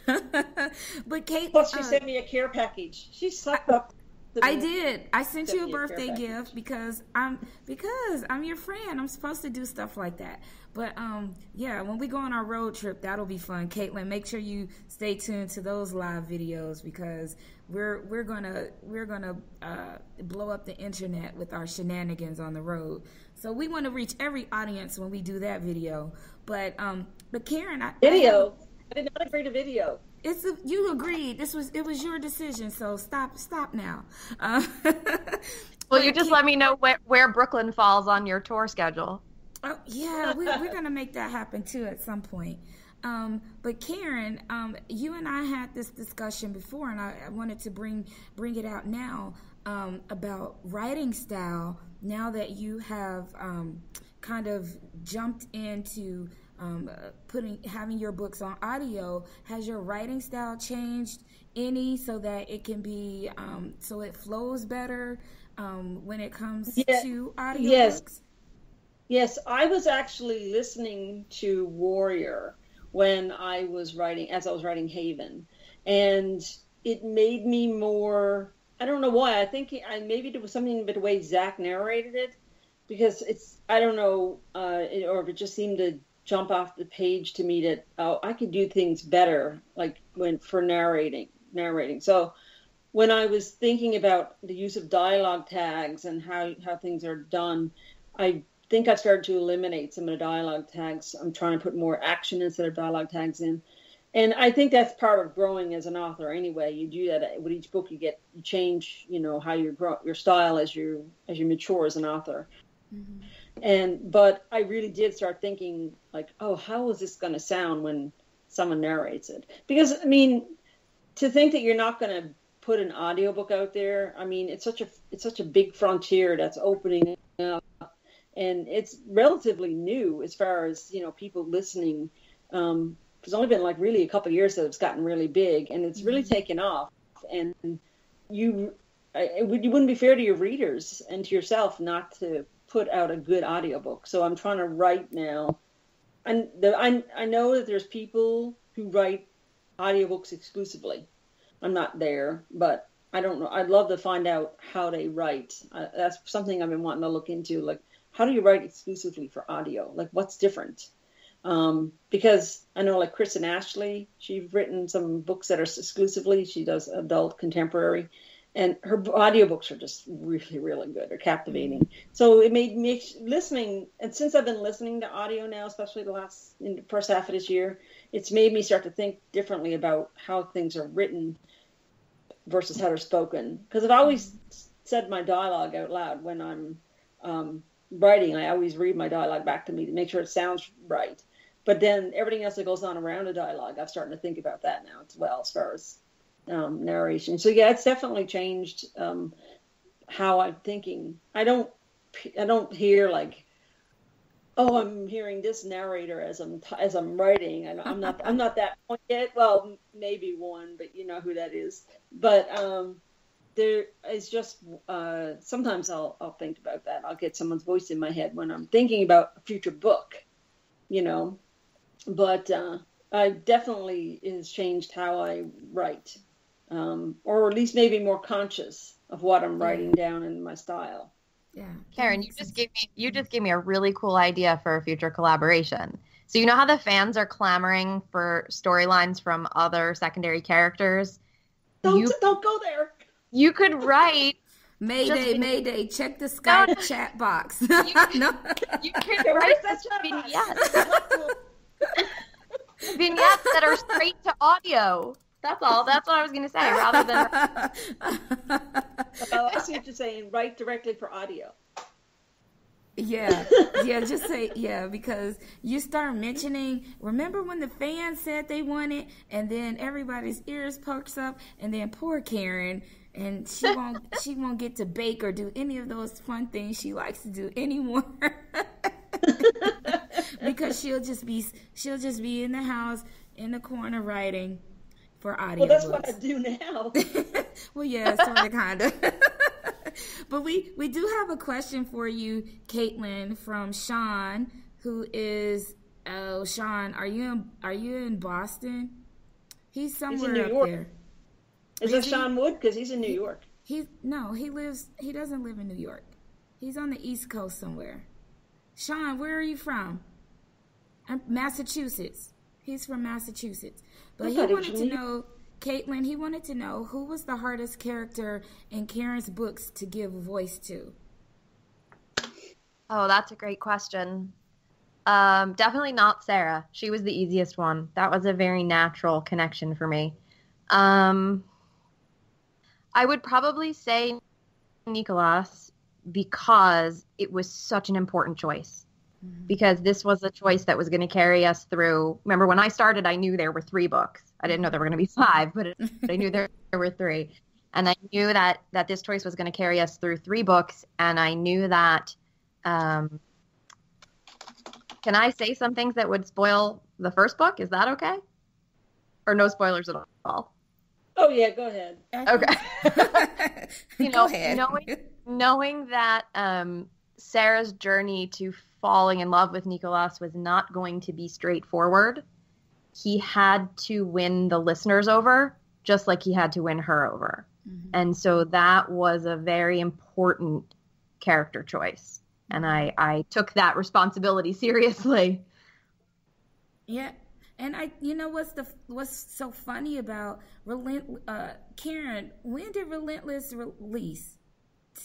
*laughs* but Kate, plus she uh, sent me a care package. She sucked up. I did. I sent you a birthday a gift because I'm because I'm your friend. I'm supposed to do stuff like that. But um, yeah, when we go on our road trip, that'll be fun. Caitlin, make sure you stay tuned to those live videos because we're we're gonna we're gonna uh, blow up the internet with our shenanigans on the road. So we want to reach every audience when we do that video. But um, but Karen, I, video. I, I did not agree to video. It's a, you agreed. This was it was your decision. So stop stop now. Uh, *laughs* well, you just let me know where, where Brooklyn falls on your tour schedule. Oh yeah, we, are gonna make that happen too at some point. Um, but Karen, um, you and I had this discussion before, and I, I wanted to bring bring it out now um, about writing style. Now that you have um, kind of jumped into um, putting having your books on audio has your writing style changed any so that it can be um, so it flows better um, when it comes yeah. to audio yes books? yes i was actually listening to warrior when i was writing as i was writing haven and it made me more i don't know why i think i maybe it was something about the way zach narrated it because it's i don't know uh, or if it just seemed to jump off the page to me that oh I could do things better like when for narrating narrating. So when I was thinking about the use of dialogue tags and how how things are done, I think I started to eliminate some of the dialogue tags. I'm trying to put more action instead of dialogue tags in. And I think that's part of growing as an author anyway. You do that with each book you get you change, you know, how you grow your style as you as you mature as an author. Mm-hmm and but I really did start thinking like, oh, how is this going to sound when someone narrates it? Because I mean, to think that you're not going to put an audiobook out there, I mean, it's such a it's such a big frontier that's opening up, and it's relatively new as far as you know people listening. Um, It's only been like really a couple years that it's gotten really big, and it's really Mm-hmm. taken off. And you, it would you wouldn't be fair to your readers and to yourself not to put out a good audiobook. So I'm trying to write now, and the, I I know that there's people who write audiobooks exclusively. I'm not there, but I don't know. I'd love to find out how they write. Uh, that's something I've been wanting to look into. Like, how do you write exclusively for audio? Like, what's different? Um, because I know, like Kristen Ashley, she's written some books that are exclusively. She does adult contemporary, and her audiobooks are just really, really good. They're captivating. So it made me listening, and since I've been listening to audio now, especially the last in the first half of this year, it's made me start to think differently about how things are written versus how they're spoken. Because I've always said my dialogue out loud when I'm um, writing. I always read my dialogue back to me to make sure it sounds right. But then everything else that goes on around a dialogue, I'm starting to think about that now as well, as far as um, narration. So yeah, it's definitely changed um, how I'm thinking. I don't, I don't hear like, oh, I'm hearing this narrator as I'm as I'm writing. I'm not, I'm not that point yet. Well, maybe one, but you know who that is. But um, there is just uh, sometimes I'll I'll think about that. I'll get someone's voice in my head when I'm thinking about a future book, you know. But uh, I definitely has changed how I write, um, or at least maybe more conscious of what I'm writing down in my style. Yeah. Karen, you just gave me you just gave me a really cool idea for a future collaboration. So you know how the fans are clamoring for storylines from other secondary characters? Don't You- don't go there. You could write Mayday, Just- Mayday, check the Skype no. chat box. You- *laughs* no. you could write where's that vignettes, vignettes that are straight to audio. That's all. That's what I was gonna say. Rather than oh, I see what you're saying. Write directly for audio. Yeah, yeah, just say yeah because you start mentioning. Remember when the fans said they wanted, and then everybody's ears perks up, and then poor Karen, and she won't *laughs* she won't get to bake or do any of those fun things she likes to do anymore. *laughs* because she'll just be she'll just be in the house in the corner writing for audio. Well, that's what I do now. *laughs* well, yeah, sort of, kind of. but we we do have a question for you, Caitlin, from Sean, who is oh Sean, are you in, are you in Boston? He's somewhere New up York. there. Is that Is he- Sean Wood? Because he's in New York. He no, he lives. He doesn't live in New York. He's on the East Coast somewhere. Sean, where are you from? I'm Massachusetts. He's from Massachusetts. But I he thought he was wanted to know, Caitlin. He wanted to know who was the hardest character in Karen's books to give voice to. Oh, that's a great question. Um, definitely not Sarah. She was the easiest one. That was a very natural connection for me. Um, I would probably say Nikolas because it was such an important choice. Because this was a choice that was going to carry us through. Remember, when I started, I knew there were three books. I didn't know there were going to be *laughs* five, but I knew there, *laughs* there were three. And I knew that that this choice was going to carry us through three books. And I knew that um, can I say some things that would spoil the first book? Is that okay? Or no spoilers at all? Oh yeah, go ahead. Okay. *laughs* You Go know, ahead. knowing knowing that um, Sarah's journey to falling in love with Nikolas was not going to be straightforward, he had to win the listeners over, just like he had to win her over. Mhm. And so that was a very important character choice. And I, I took that responsibility seriously. Yeah, and I, you know, what's the what's so funny about relent, uh, Karen? When did Relentless release?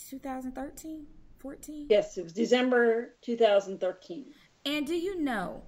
2013, 14. Yes, it was December 2013. And do you know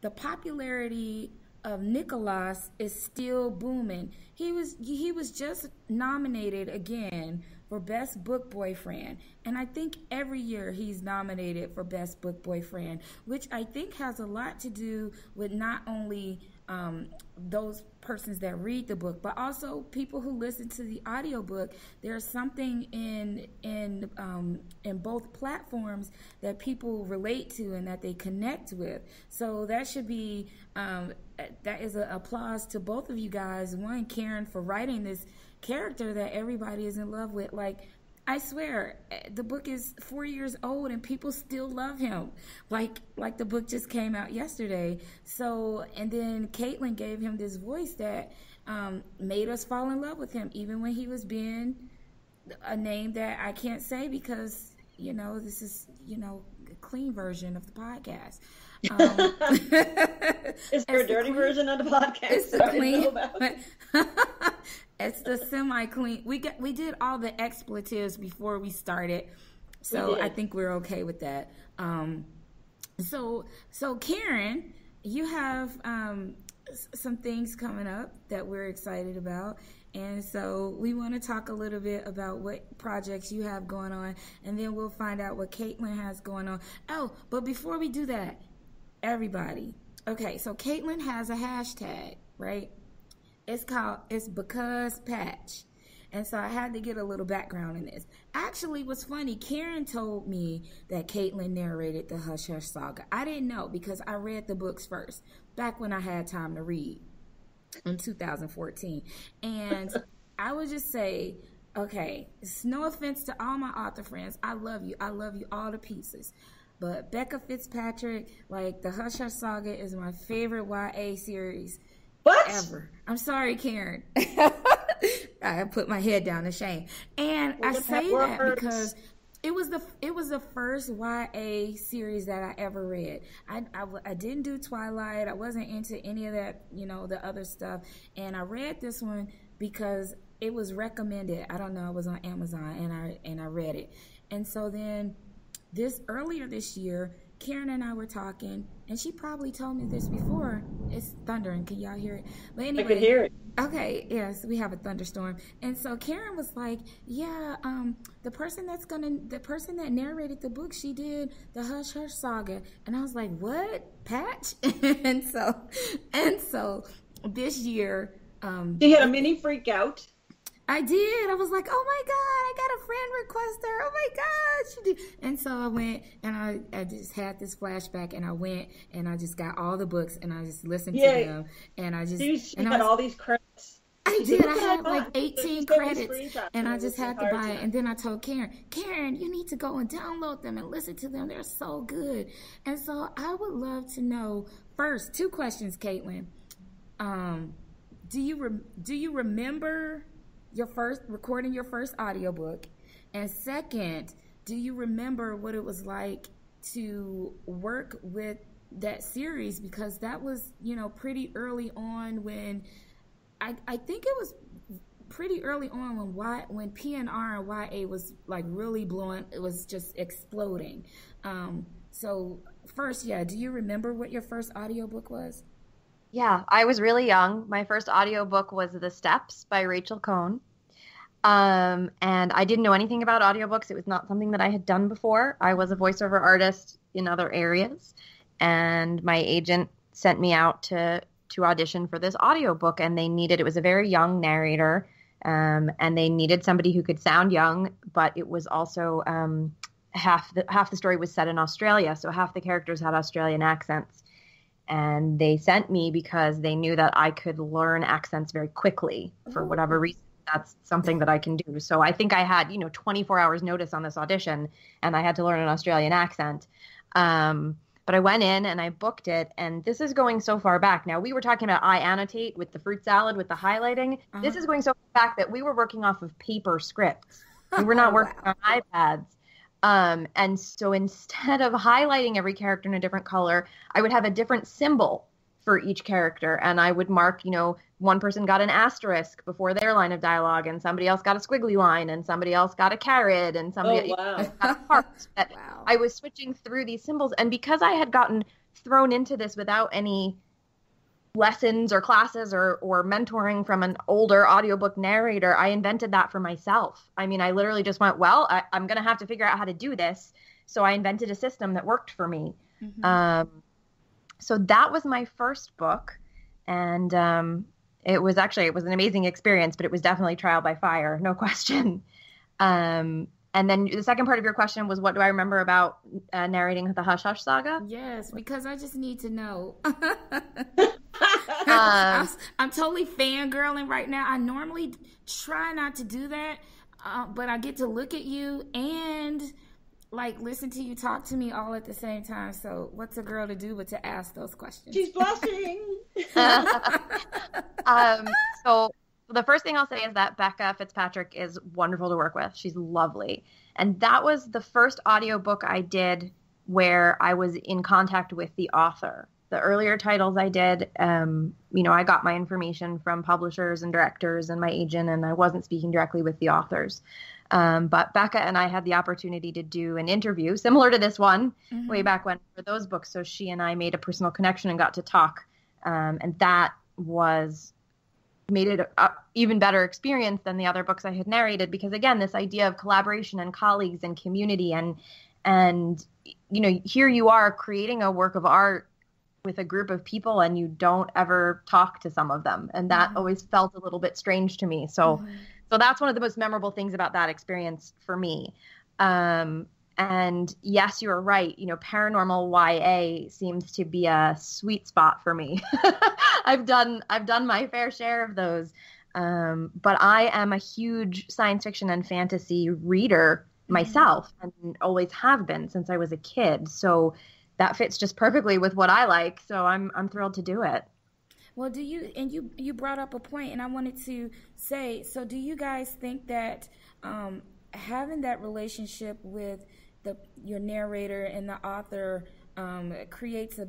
the popularity of Nikolas is still booming? He was he was just nominated again for best book boyfriend, and I think every year he's nominated for best book boyfriend, which I think has a lot to do with not only um, those persons that read the book, but also people who listen to the audiobook. There's something in in um, in both platforms that people relate to and that they connect with. So that should be um, that is an applause to both of you guys. One, Karen, for writing this character that everybody is in love with. Like I swear, the book is four years old and people still love him. Like like the book just came out yesterday. So and then Caitlin gave him this voice that um, made us fall in love with him, even when he was being a name that I can't say because you know this is you know a clean version of the podcast. *laughs* Um, *laughs* is there a dirty clean, version of the podcast? *laughs* It's the clean. It's the semi clean. We got we did all the expletives before we started, so we I think we're okay with that. Um, so so Karen, you have um, some things coming up that we're excited about. And so we want to talk a little bit about what projects you have going on, and then we'll find out what Caitlin has going on. Oh, but before we do that, everybody, okay, so Caitlin has a hashtag, right? It's called It's Because Patch. And so I had to get a little background in this. Actually, what's funny, Karen told me that Caitlin narrated the Hush Hush saga. I didn't know because I read the books first, back when I had time to read in 2014. And *laughs* I would just say, okay, it's no offense to all my author friends. I love you. I love you all to pieces. But Becca Fitzpatrick, like the Hush Hush Saga, is my favorite YA series? Ever. I'm sorry, Karen. *laughs* I put my head down in shame. And I say that because it was the it was the first YA series that I ever read. I, I, I, didn't do Twilight. I wasn't into any of that, you know, the other stuff. And I read this one because it was recommended. I don't know. It was on Amazon, and I and I read it. And so then this earlier this year, Karen and I were talking, and she probably told me this before. It's thundering. Can y'all hear it? But anyway, I could hear it. Okay, yes, we have a thunderstorm, and so Karen was like, "Yeah, um, the person that's gonna, the person that narrated the book, she did the Hush Hush saga," and I was like, "What, Patch?" *laughs* and so, and so this year, um, she had a mini freak out. I did. I was like, oh my God, I got a friend requester. Oh my God. She did. And so I went and I, I just had this flashback and I went and I just got all the books and I just listened yeah. to them. And I just. You, and had all these credits. I did. I had like 18 credits and I just had to buy it. And then I told Karen, Karen, you need to go and download them and listen to them. They're so good. And so I would love to know first, two questions, Caitlin. Um, do you re- do you remember your first recording your first audiobook? And second, do you remember what it was like to work with that series because that was, you know, pretty early on when I I think it was pretty early on when y, when PNR and YA was like really blowing it was just exploding. Um, so first, yeah, do you remember what your first audiobook was? Yeah, I was really young. My first audiobook was The Steps by Rachel Cohn. Um, and I didn't know anything about audiobooks. It was not something that I had done before. I was a voiceover artist in other areas, and my agent sent me out to to audition for this audiobook and they needed it was a very young narrator um, and they needed somebody who could sound young but it was also um, half the half the story was set in Australia so half the characters had Australian accents and they sent me because they knew that I could learn accents very quickly for whatever reason that's something that I can do. So I think I had, you know, 24 hours notice on this audition and I had to learn an Australian accent. Um, but I went in and I booked it. And this is going so far back. Now, we were talking about I annotate with the fruit salad with the highlighting. Uh-huh. This is going so far back that we were working off of paper scripts. We were not *laughs* oh, working wow. on iPads. Um, and so instead of highlighting every character in a different color, I would have a different symbol for each character. And I would mark, you know, one person got an asterisk before their line of dialogue, and somebody else got a squiggly line, and somebody else got a carrot, and somebody oh, wow. else got a heart. *laughs* wow. I was switching through these symbols. And because I had gotten thrown into this without any lessons or classes or, or mentoring from an older audiobook narrator, I invented that for myself. I mean, I literally just went, well, I, am going to have to figure out how to do this. So I invented a system that worked for me. Mm-hmm. Um, so that was my first book. and um, it was actually it was an amazing experience, but it was definitely trial by fire, no *laughs* question. Um, and then the second part of your question was, what do I remember about uh, narrating the Hush Hush saga? Yes, because I just need to know. *laughs* Um, I'm, I'm totally fangirling right now. I normally try not to do that, uh, but I get to look at you and like listen to you talk to me all at the same time. So, what's a girl to do but to ask those questions? She's blushing. *laughs* um, so the first thing I'll say is that Becca Fitzpatrick is wonderful to work with. She's lovely. And that was the first audiobook I did where I was in contact with the author. The earlier titles I did, um, you know, I got my information from publishers and directors and my agent, and I wasn't speaking directly with the authors. Um, but Becca and I had the opportunity to do an interview similar to this one Mhm. way back when for those books. So she and I made a personal connection and got to talk. Um, and that was made it a, a even better experience than the other books I had narrated because again, this idea of collaboration and colleagues and community and and you know, here you are creating a work of art with a group of people and you don't ever talk to some of them and that Mhm. always felt a little bit strange to me. So Mhm. so that's one of the most memorable things about that experience for me. Um, and yes, you are right. You know, paranormal YA seems to be a sweet spot for me. *laughs* I've done I've done my fair share of those, um, but I am a huge science fiction and fantasy reader myself, and always have been since I was a kid. So that fits just perfectly with what I like. So I'm I'm thrilled to do it. Well, do you and you you brought up a point, and I wanted to say, so do you guys think that um, having that relationship with the your narrator and the author um, creates a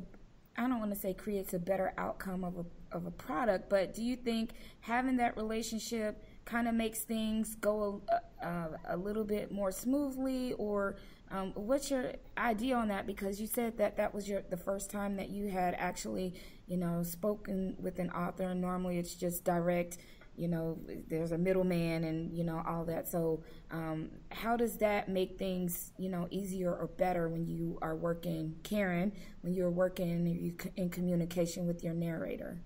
I don't want to say creates a better outcome of a of a product, but do you think having that relationship kind of makes things go a, a, a little bit more smoothly, or um, what's your idea on that? Because you said that that was your the first time that you had actually, you know, spoken with an author, and normally it's just direct. You know, there's a middleman, and you know all that. So, um, how does that make things, you know, easier or better when you are working, Karen, when you're working in communication with your narrator?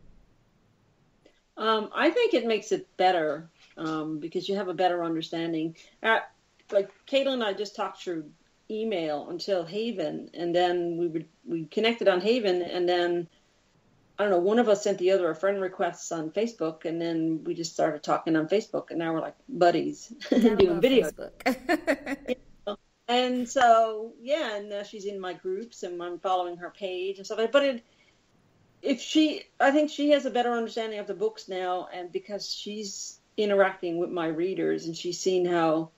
Um, I think it makes it better um, because you have a better understanding. Uh, like Caitlin and I just talked through email until Haven, and then we would we connected on Haven, and then I don't know, one of us sent the other a friend requests on Facebook, and then we just started talking on Facebook, and now we're like buddies *laughs* doing videos. *laughs* And so yeah, and now she's in my groups, and I'm following her page and stuff. But it, if she, I think she has a better understanding of the books now, and because she's interacting with my readers, and she's seen how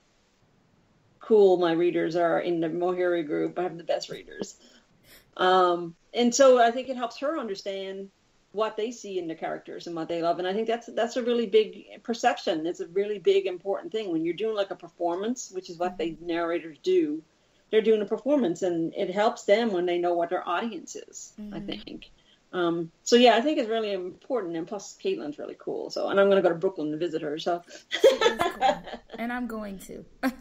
cool my readers are in the Mohiri group. I have the best readers. Um, and so I think it helps her understand what they see in the characters and what they love. And I think that's that's a really big perception. It's a really big important thing when you're doing like a performance, which is what the narrators do. They're doing a performance, and it helps them when they know what their audience is. I think. Um, so yeah, I think it's really important, and plus Caitlin's really cool. So, and I'm going to go to Brooklyn to visit her. So, *laughs* and I'm going to. *laughs*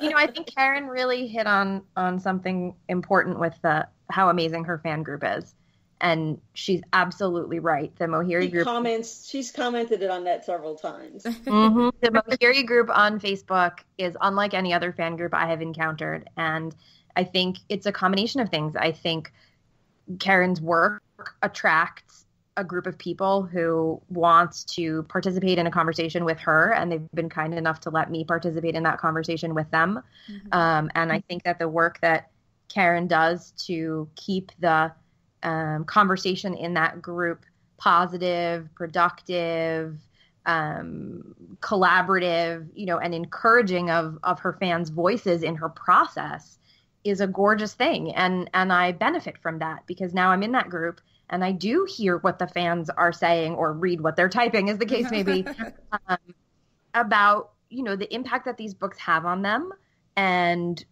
you know, I think Karen really hit on on something important with the how amazing her fan group is, and she's absolutely right. The Mohiri she group comments. She's commented it on that several times. *laughs* Mhm. The Mohiri group on Facebook is unlike any other fan group I have encountered, and I think it's a combination of things. I think Karen's work attracts a group of people who wants to participate in a conversation with her, and they've been kind enough to let me participate in that conversation with them. Um, and I think that the work that Karen does to keep the um, conversation in that group positive, productive, um, collaborative, you know, and encouraging of of her fans' voices in her process is a gorgeous thing, and and I benefit from that because now I'm in that group and I do hear what the fans are saying or read what they're typing, as the case may be, *laughs* um, about you know the impact that these books have on them and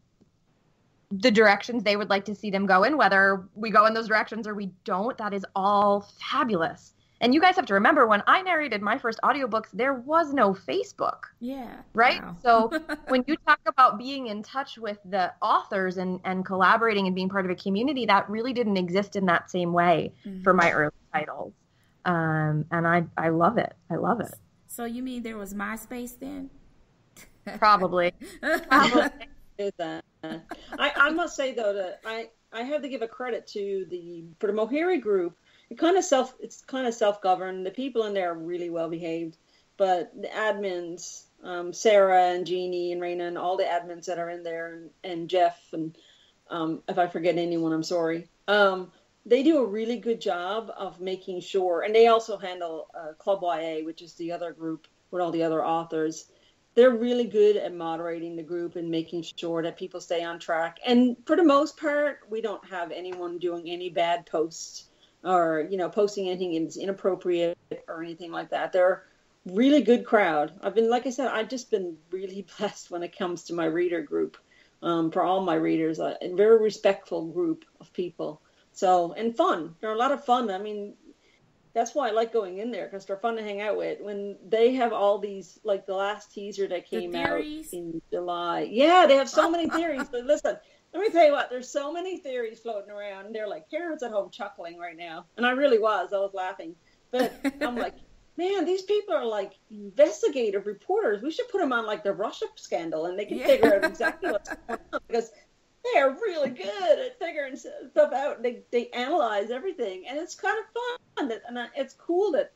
the directions they would like to see them go in whether we go in those directions or we don't that is all fabulous And you guys have to remember when I narrated my first audiobooks, there was no Facebook. Yeah. Right? Wow. So *laughs* when you talk about being in touch with the authors and, and collaborating and being part of a community, that really didn't exist in that same way Mhm. for my early titles. Um, and I, I love it. I love it. So you mean there was MySpace then? Probably. *laughs* Probably. I, I must say though that I I have to give a credit to the for the Mohiri group. Kind of self it's kind of self governed. The people in there are really well behaved, but the admins, um, Sarah and Jeannie and Raina and all the admins that are in there and, and Jeff and um, if I forget anyone, I'm sorry. Um, they do a really good job of making sure, and they also handle uh, Club YA, which is the other group with all the other authors they're really good at moderating the group and making sure that people stay on track. And for the most part, we don't have anyone doing any bad posts or you know posting anything that's inappropriate or anything like that. They're really good crowd. I've been, like I said, I've just been really *laughs* blessed when it comes to my reader group. Um, for all my readers, a very respectful group of people. So and fun. They're a lot of fun. I mean, that's why I like going in there because they're fun to hang out with. When they have all these, like the last teaser that came out in July. Yeah, they have so many theories. But listen, let me tell you what, there's so many theories floating around. And they're like, Karen's at home chuckling right now. And I really was. I was laughing. But *laughs* I'm like, man, these people are like investigative reporters. We should put them on like the Russia scandal and they can Yeah. figure out exactly what's going on *laughs* because they are really good at figuring stuff out. They they analyze everything, and it's kind of fun. That, and it's cool that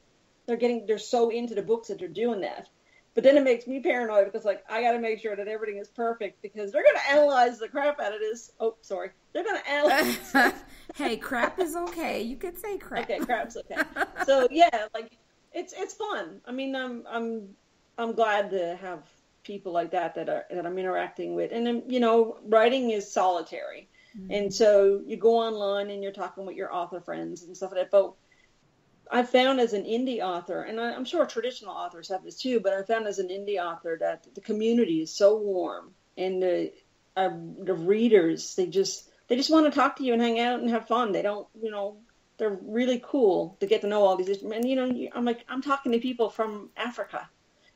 they're getting they're so into the books that they're doing that. But then it makes me paranoid because like I got to make sure that everything is perfect because they're going to analyze the crap out of this. Oh, sorry, they're going to analyze. *laughs* hey, crap is okay. You could say crap. okay, crap's okay. *laughs* So yeah, like it's it's fun. I mean, I'm I'm I'm glad to have people like that that are that I'm interacting with, and um, you know, writing is solitary, and so you go online and you're talking with your author friends and stuff like that. But I found as an indie author, and I, I'm sure traditional authors have this too, but I found as an indie author that the community is so warm, and the uh, the readers they just they just want to talk to you and hang out and have fun. They don't, you know, they're really cool to get to know all these. And you know, I'm like I'm talking to people from Africa,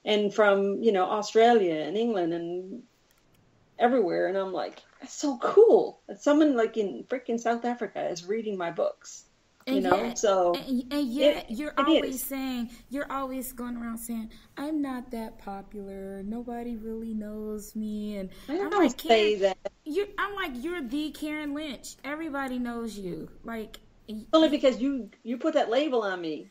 and from you know Australia and England and everywhere, and I'm like, that's so cool that someone like in freaking South Africa is reading my books. You And know, yet- so And, and yet, It- you're it always is. saying, you're always going around saying, I'm not that popular. Nobody really knows me. And I don't I'm like, say Karen, that you're, I'm like, you're the Karen Lynch. Everybody knows you. Like, only because you you put that label on me.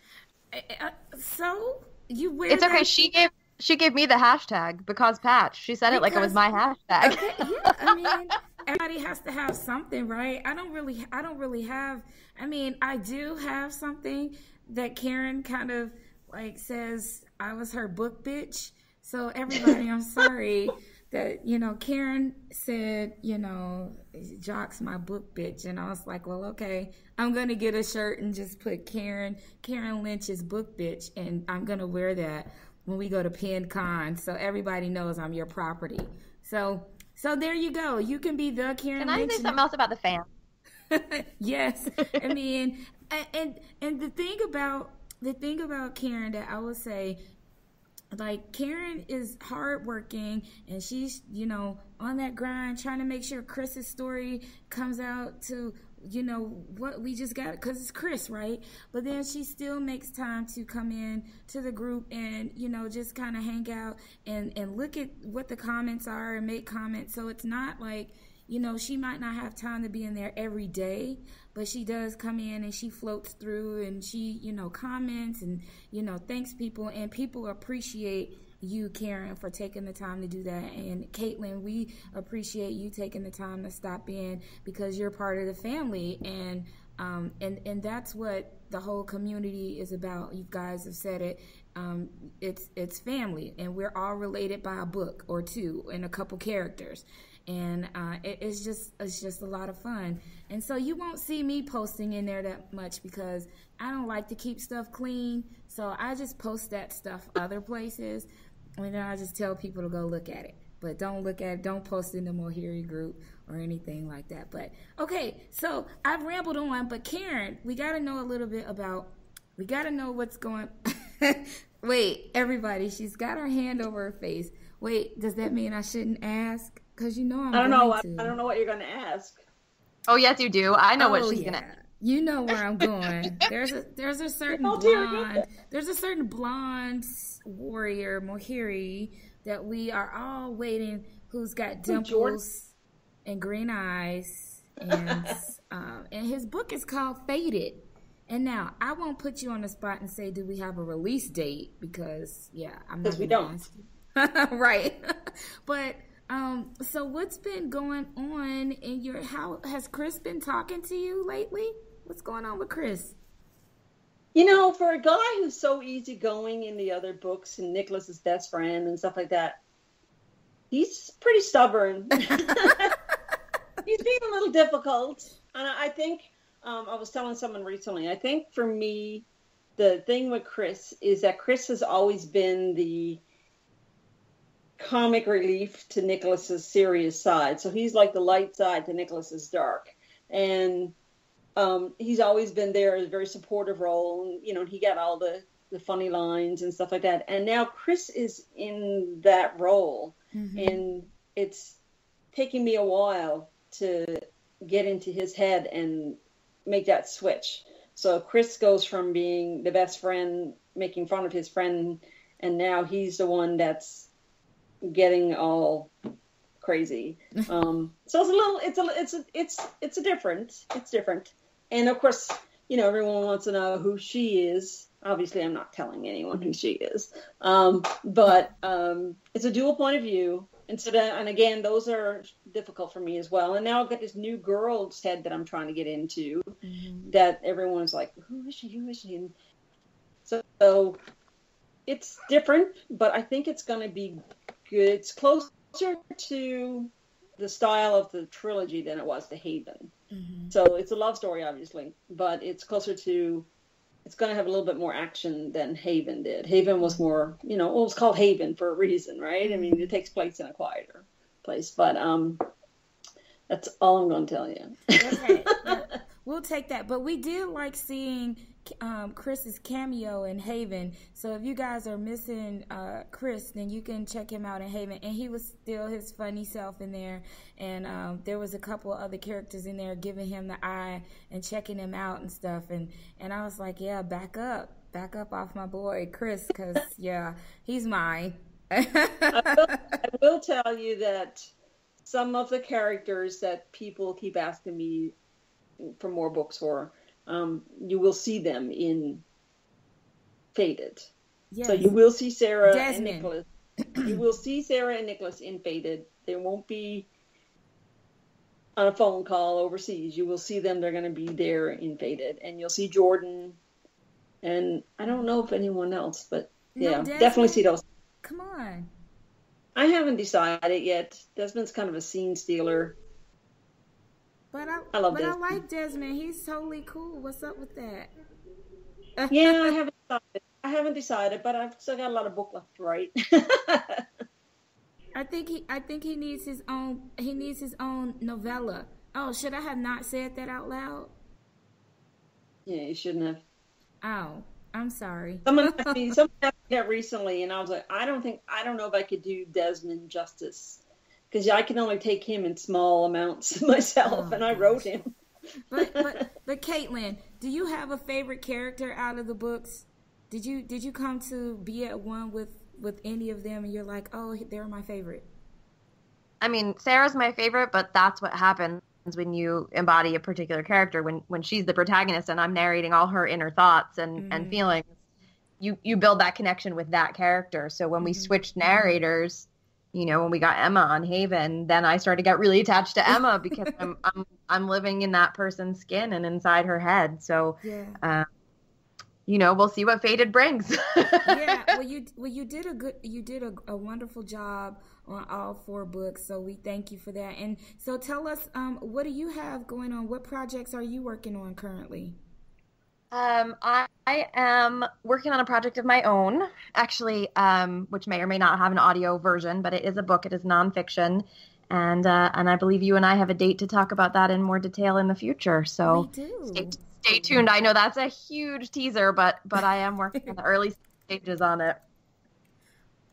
uh, so you wear It's okay. that- She gave she gave me the hashtag because patch. She said it like it was my hashtag. Okay, yeah, I mean, everybody has to have something, right? I don't really, I don't really have. I mean, I do have something that Karen kind of like says I was her book bitch. So everybody, I'm *laughs* sorry that you know Karen said, you know, Jock's my book bitch, and I was like, well, okay, I'm gonna get a shirt and just put Karen, Karen Lynch's book bitch, and I'm gonna wear that when we go to Penned Con, so everybody knows I'm your property. So, so there you go. You can be the Karen Can I Lynch. say something else about the fan? *laughs* yes, I mean, and, and and the thing about the thing about Karen that I would say, like Karen is hardworking and she's you know on that grind trying to make sure Chris's story comes out to you know what we just got because it's Chris right? But then she still makes time to come in to the group and you know just kind of hang out and and look at what the comments are and make comments. So it's not like you know, she might not have time to be in there every day, but she does come in and she floats through and she, you know, comments and, you know, thanks people and people appreciate you, Karen, for taking the time to do that. And Caitlin, we appreciate you taking the time to stop in because you're part of the family and um, and and that's what the whole community is about. You guys have said it. Um, it's it's family, and we're all related by a book or two and a couple characters and uh, it, it's just it's just a lot of fun. And so you won't see me posting in there that much because I don't like to keep stuff clean. So I just post that stuff other places, and then I just tell people to go look at it. But don't look at don't post in the Mohiri group or anything like that. But okay, so I've rambled on. But Karen, we got to know a little bit about We got to know what's going. *laughs* Wait, everybody, she's got her hand over her face. Wait, does that mean I shouldn't ask? Because you know I'm. I don't know. I, to. I don't know what you're going to ask. Oh yes, you do. I know oh, what she's yeah. gonna. You know where I'm going. there's a there's a certain blonde there's a certain blonde warrior Mohiri that we are all waiting who's got dimples and green eyes. And um, *laughs* and his book is called Faded. And now I won't put you on the spot and say do we have a release date? Because yeah I'm not we don't. *laughs* right. *laughs* But um, so what's been going on in your how has Chris been talking to you lately? What's going on with Chris? You know, for a guy who's so easygoing in the other books and Nikolas's best friend and stuff like that, he's pretty stubborn. *laughs* *laughs* he's being a little difficult. And I think um, I was telling someone recently, I think for me, the thing with Chris is that Chris has always been the comic relief to Nikolas's serious side. So he's like the light side to Nikolas's dark. And um, he's always been there as a very supportive role. And, you know, he got all the, the funny lines and stuff like that. And now Chris is in that role. Mm-hmm. And it's taking me a while to get into his head and make that switch. So Chris goes from being the best friend, making fun of his friend, and now he's the one that's getting all crazy. *laughs* Um, so it's a little, it's a, it's a, it's, it's a different, it's different. And of course, you know, everyone wants to know who she is. Obviously, I'm not telling anyone who she is. Um, but um, it's a dual point of view. And so that, and again, those are difficult for me as well. And now I've got this new girl's head that I'm trying to get into mm-hmm. that everyone's like, who is she? Who is she? And so, so it's different, but I think it's going to be good. It's closer to the style of the trilogy than it was to Haven. Mm-hmm. So it's a love story, obviously, but it's closer to. It's going to have a little bit more action than Haven did. Haven was more, you know, well, it was called Haven for a reason, right? I mean, it takes place in a quieter place, but um, that's all I'm going to tell you. okay, *laughs* we'll take that. But we did like seeing um, Chris's cameo in Haven. So if you guys are missing uh, Chris, then you can check him out in Haven. And he was still his funny self in there. And um, there was a couple other characters in there giving him the eye and checking him out and stuff. And and I was like, yeah, back up, back up off my boy Chris, because *laughs* yeah, he's mine. I, will, *laughs* I will tell you that some of the characters that people keep asking me for more books for um, you will see them in Faded. Yes. So you will see Sarah Desmond. and Nikolas. you will see Sarah and Nikolas in Faded. There won't be on a phone call overseas. You will see them. They're going to be there in Faded, and you'll see Jordan. And I don't know if anyone else, but yeah, no, definitely see those. Come on. I haven't decided yet. Desmond's kind of a scene stealer. But I, I love but Desmond. I like Desmond. He's totally cool. What's up with that? yeah, I *laughs* haven't decided. I haven't decided, but I've still got a lot of book left to write. I think he I think he needs his own he needs his own novella. Oh, should I have not said that out loud? Yeah, you shouldn't have. Oh, I'm sorry. Someone asked me, *laughs* someone asked me that recently, and I was like, I don't think I don't know if I could do Desmond justice because I can only take him in small amounts *laughs* myself, oh, and I gosh. wrote him. *laughs* but but *laughs* but Caitlin, do you have a favorite character out of the books? Did you did you come to be at one with with any of them, and you're like, oh, they're my favorite? I mean, Sarah's my favorite, but that's what happens when you embody a particular character. When when she's the protagonist, and I'm narrating all her inner thoughts and mm-hmm. and feelings, you you build that connection with that character. So when mm-hmm. we switched narrators you know, when we got Emma on Haven, then I started to get really attached to Emma *laughs* because I'm I'm I'm living in that person's skin and inside her head. So, yeah. Uh, you know, we'll see what Faded brings. *laughs* yeah, well, you well you did a good you did a, a, wonderful job on all four books. So we thank you for that. And so tell us, um, what do you have going on? What projects are you working on currently? Um, I, I, am working on a project of my own, actually, um, which may or may not have an audio version, but it is a book. It is nonfiction, and uh, and I believe you and I have a date to talk about that in more detail in the future. So. Stay, stay tuned. I know that's a huge teaser, but but I am working on the early stages on it.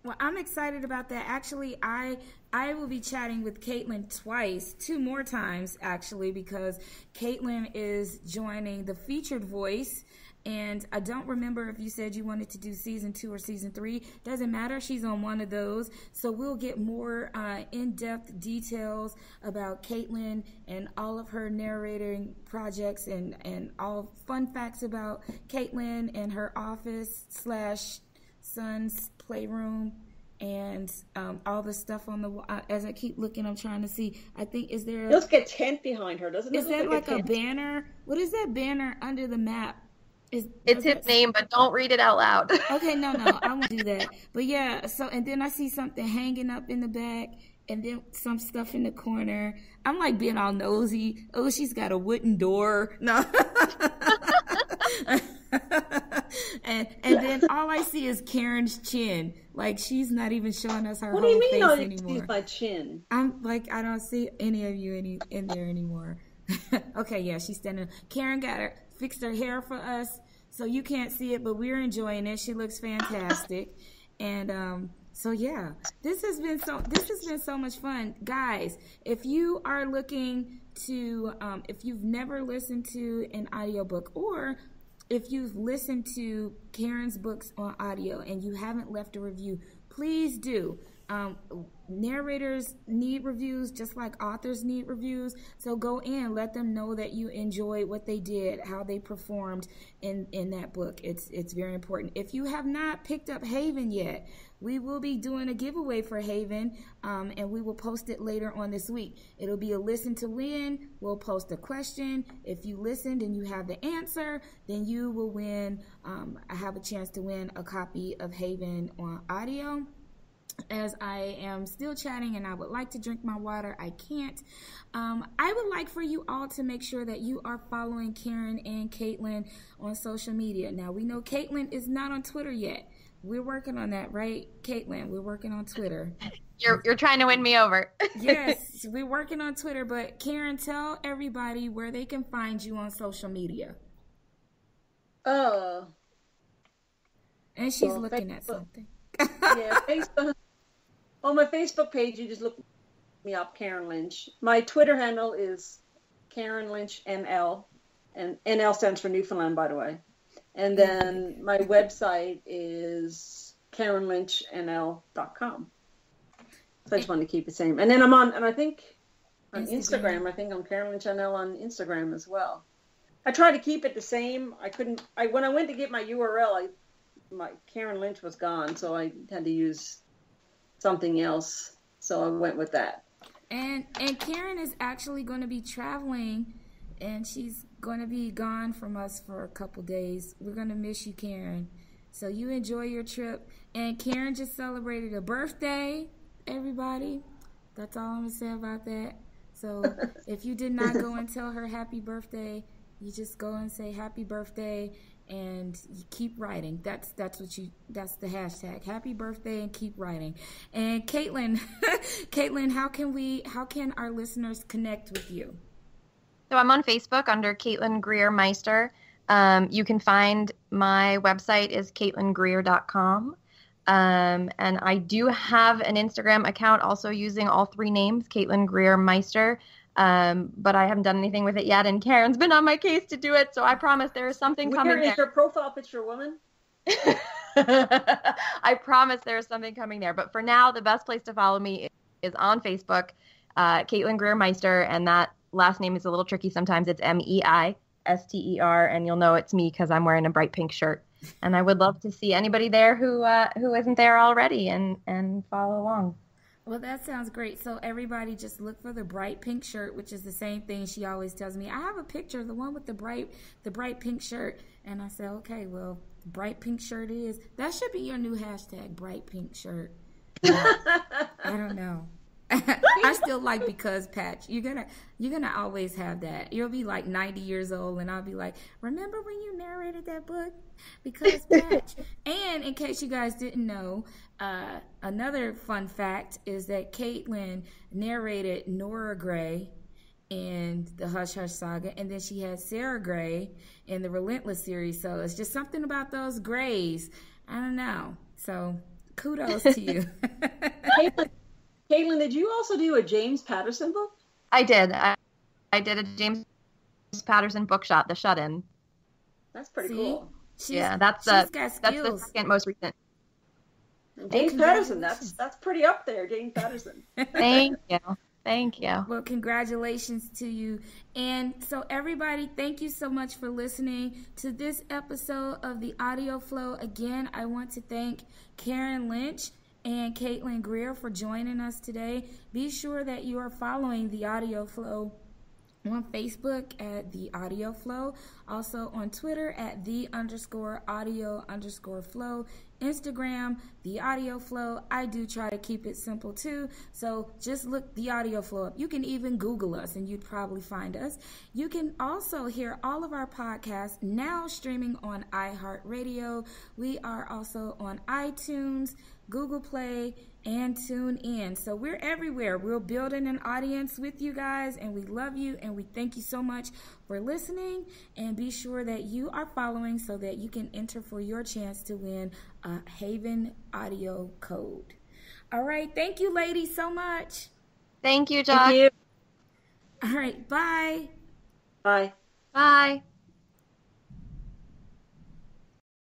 Well, I'm excited about that. Actually, I I will be chatting with Caitlin twice, two more times actually, because Caitlin is joining the featured voice. And I don't remember if you said you wanted to do season two or season three. Doesn't matter. She's on one of those. So we'll get more uh, in depth details about Caitlin and all of her narrating projects and, and all fun facts about Caitlin and her office slash son's playroom and um, all the stuff on the uh, as I keep looking, I'm trying to see. I think is there? A, it looks like a tent behind her, doesn't it? Is that like, like a, a, banner? What is that banner under the map? Is, it's his that... name, but don't read it out loud. *laughs* okay, no, no, I won't do that. But yeah, so and then I see something hanging up in the back, and then some stuff in the corner. I'm like being all nosy. Oh, she's got a wooden door. No. *laughs* *laughs* *laughs* and and then all I see is Karen's chin. Like she's not even showing us her what whole do you mean face anymore. See my chin? I'm like I don't see any of you any in there anymore. *laughs* okay, yeah, she's standing. Karen got her fixed her hair for us, so you can't see it, but we're enjoying it. She looks fantastic, and um, so yeah, this has been so this has been so much fun, guys. If you are looking to, um, if you've never listened to an audiobook or if you've listened to Karen's books on audio and you haven't left a review, please do. Um, narrators need reviews just like authors need reviews. So go in, let them know that you enjoyed what they did, how they performed in in that book. It's it's very important. If you have not picked up Haven yet, we will be doing a giveaway for Haven, um, and we will post it later on this week. It'll be a listen to win. We'll post a question. If you listened and you have the answer, then you will win. Um, I have a chance to win a copy of Haven on audio as I am still chatting and I would like to drink my water, I can't. Um, I would like for you all to make sure that you are following Karen and Caitlin on social media. Now, we know Caitlin is not on Twitter yet. We're working on that, right, Caitlin? We're working on Twitter. You're you're trying to win me over. *laughs* yes, we're working on Twitter, but Karen, tell everybody where they can find you on social media. Oh. And she's well, looking Facebook. at something. yeah, Facebook. On my Facebook page, you just look me up, Karen Lynch. My Twitter handle is Karen Lynch NL, and NL stands for Newfoundland, by the way. And then my website is KarenLynchNL.com. So I just want to keep it the same. And then I'm on, and I think on Instagram, Instagram I think I'm Karen Lynch NL on Instagram as well. I try to keep it the same. I couldn't. I when I went to get my URL, I my Karen Lynch was gone, so I had to use something else. So I went with that. And and Karen is actually going to be traveling, and she's going to be gone from us for a couple days. We're going to miss you, Karen. So you enjoy your trip. And Karen just celebrated a birthday, everybody. That's all I'm going to say about that. So *laughs* if you did not go and tell her happy birthday, you just go and say happy birthday and you keep writing. That's that's what you that's the hashtag. Happy birthday and keep writing. And Caitlin, *laughs* Caitlin, how can we how can our listeners connect with you? So I'm on Facebook under Caitlin Greer Meister. Um, you can find my website is caitlingreer.com. Um, and I do have an Instagram account also using all three names, Caitlin Greer Meister. Um, but I haven't done anything with it yet, and Karen's been on my case to do it, so I promise there is something coming. Is there. your profile picture, woman? *laughs* I promise there is something coming there. But for now, the best place to follow me is on Facebook, uh, Caitlin Greer Meister, and that last name is a little tricky sometimes. It's M E I S T E R, and you'll know it's me because I'm wearing a bright pink shirt. And I would love to see anybody there who uh, who isn't there already and and follow along. Well, that sounds great. So everybody just look for the bright pink shirt, which is the same thing she always tells me. I have a picture, the one with the bright the bright pink shirt, and I said, okay, well, bright pink shirt is that should be your new hashtag, bright pink shirt. *laughs* I don't know. I still like because patch. You're gonna you're gonna always have that. You'll be like 90 years old, and I'll be like, remember when you narrated that book? Because *laughs* patch. and in case you guys didn't know, uh, another fun fact is that Caitlin narrated Nora Grey in the Hush Hush saga, and then she had Sara Grey in the Relentless series. So it's just something about those Grays. I don't know. So kudos to you. Caitlin, Caitlin, did you also do a James Patterson book? I did. I, I did a James Patterson bookshot, The Shut In. That's pretty See? cool. She's, yeah, that's the that's the second most recent. And James Patterson, that's that's pretty up there, James Patterson. *laughs* Thank you. Thank you. Well, congratulations to you. And so, everybody, thank you so much for listening to this episode of the Audio Flow. Again, I want to thank Karen Lynch and Caitlin Greer for joining us today. Be sure that you are following the Audio Flow on Facebook at the Audio Flow, also on Twitter at the underscore audio underscore flow, Instagram the Audio Flow. I do try to keep it simple too, so just look the Audio Flow up. You can even Google us and you'd probably find us. You can also hear all of our podcasts now streaming on iHeartRadio. We are also on iTunes, Google Play, and TuneIn. So we're everywhere. We're building an audience with you guys, and we love you, and we thank you so much for listening. And be sure that you are following so that you can enter for your chance to win a Haven audio code. All right. Thank you, ladies, so much. Thank you, Josh. Thank you. All right. Bye. Bye. Bye.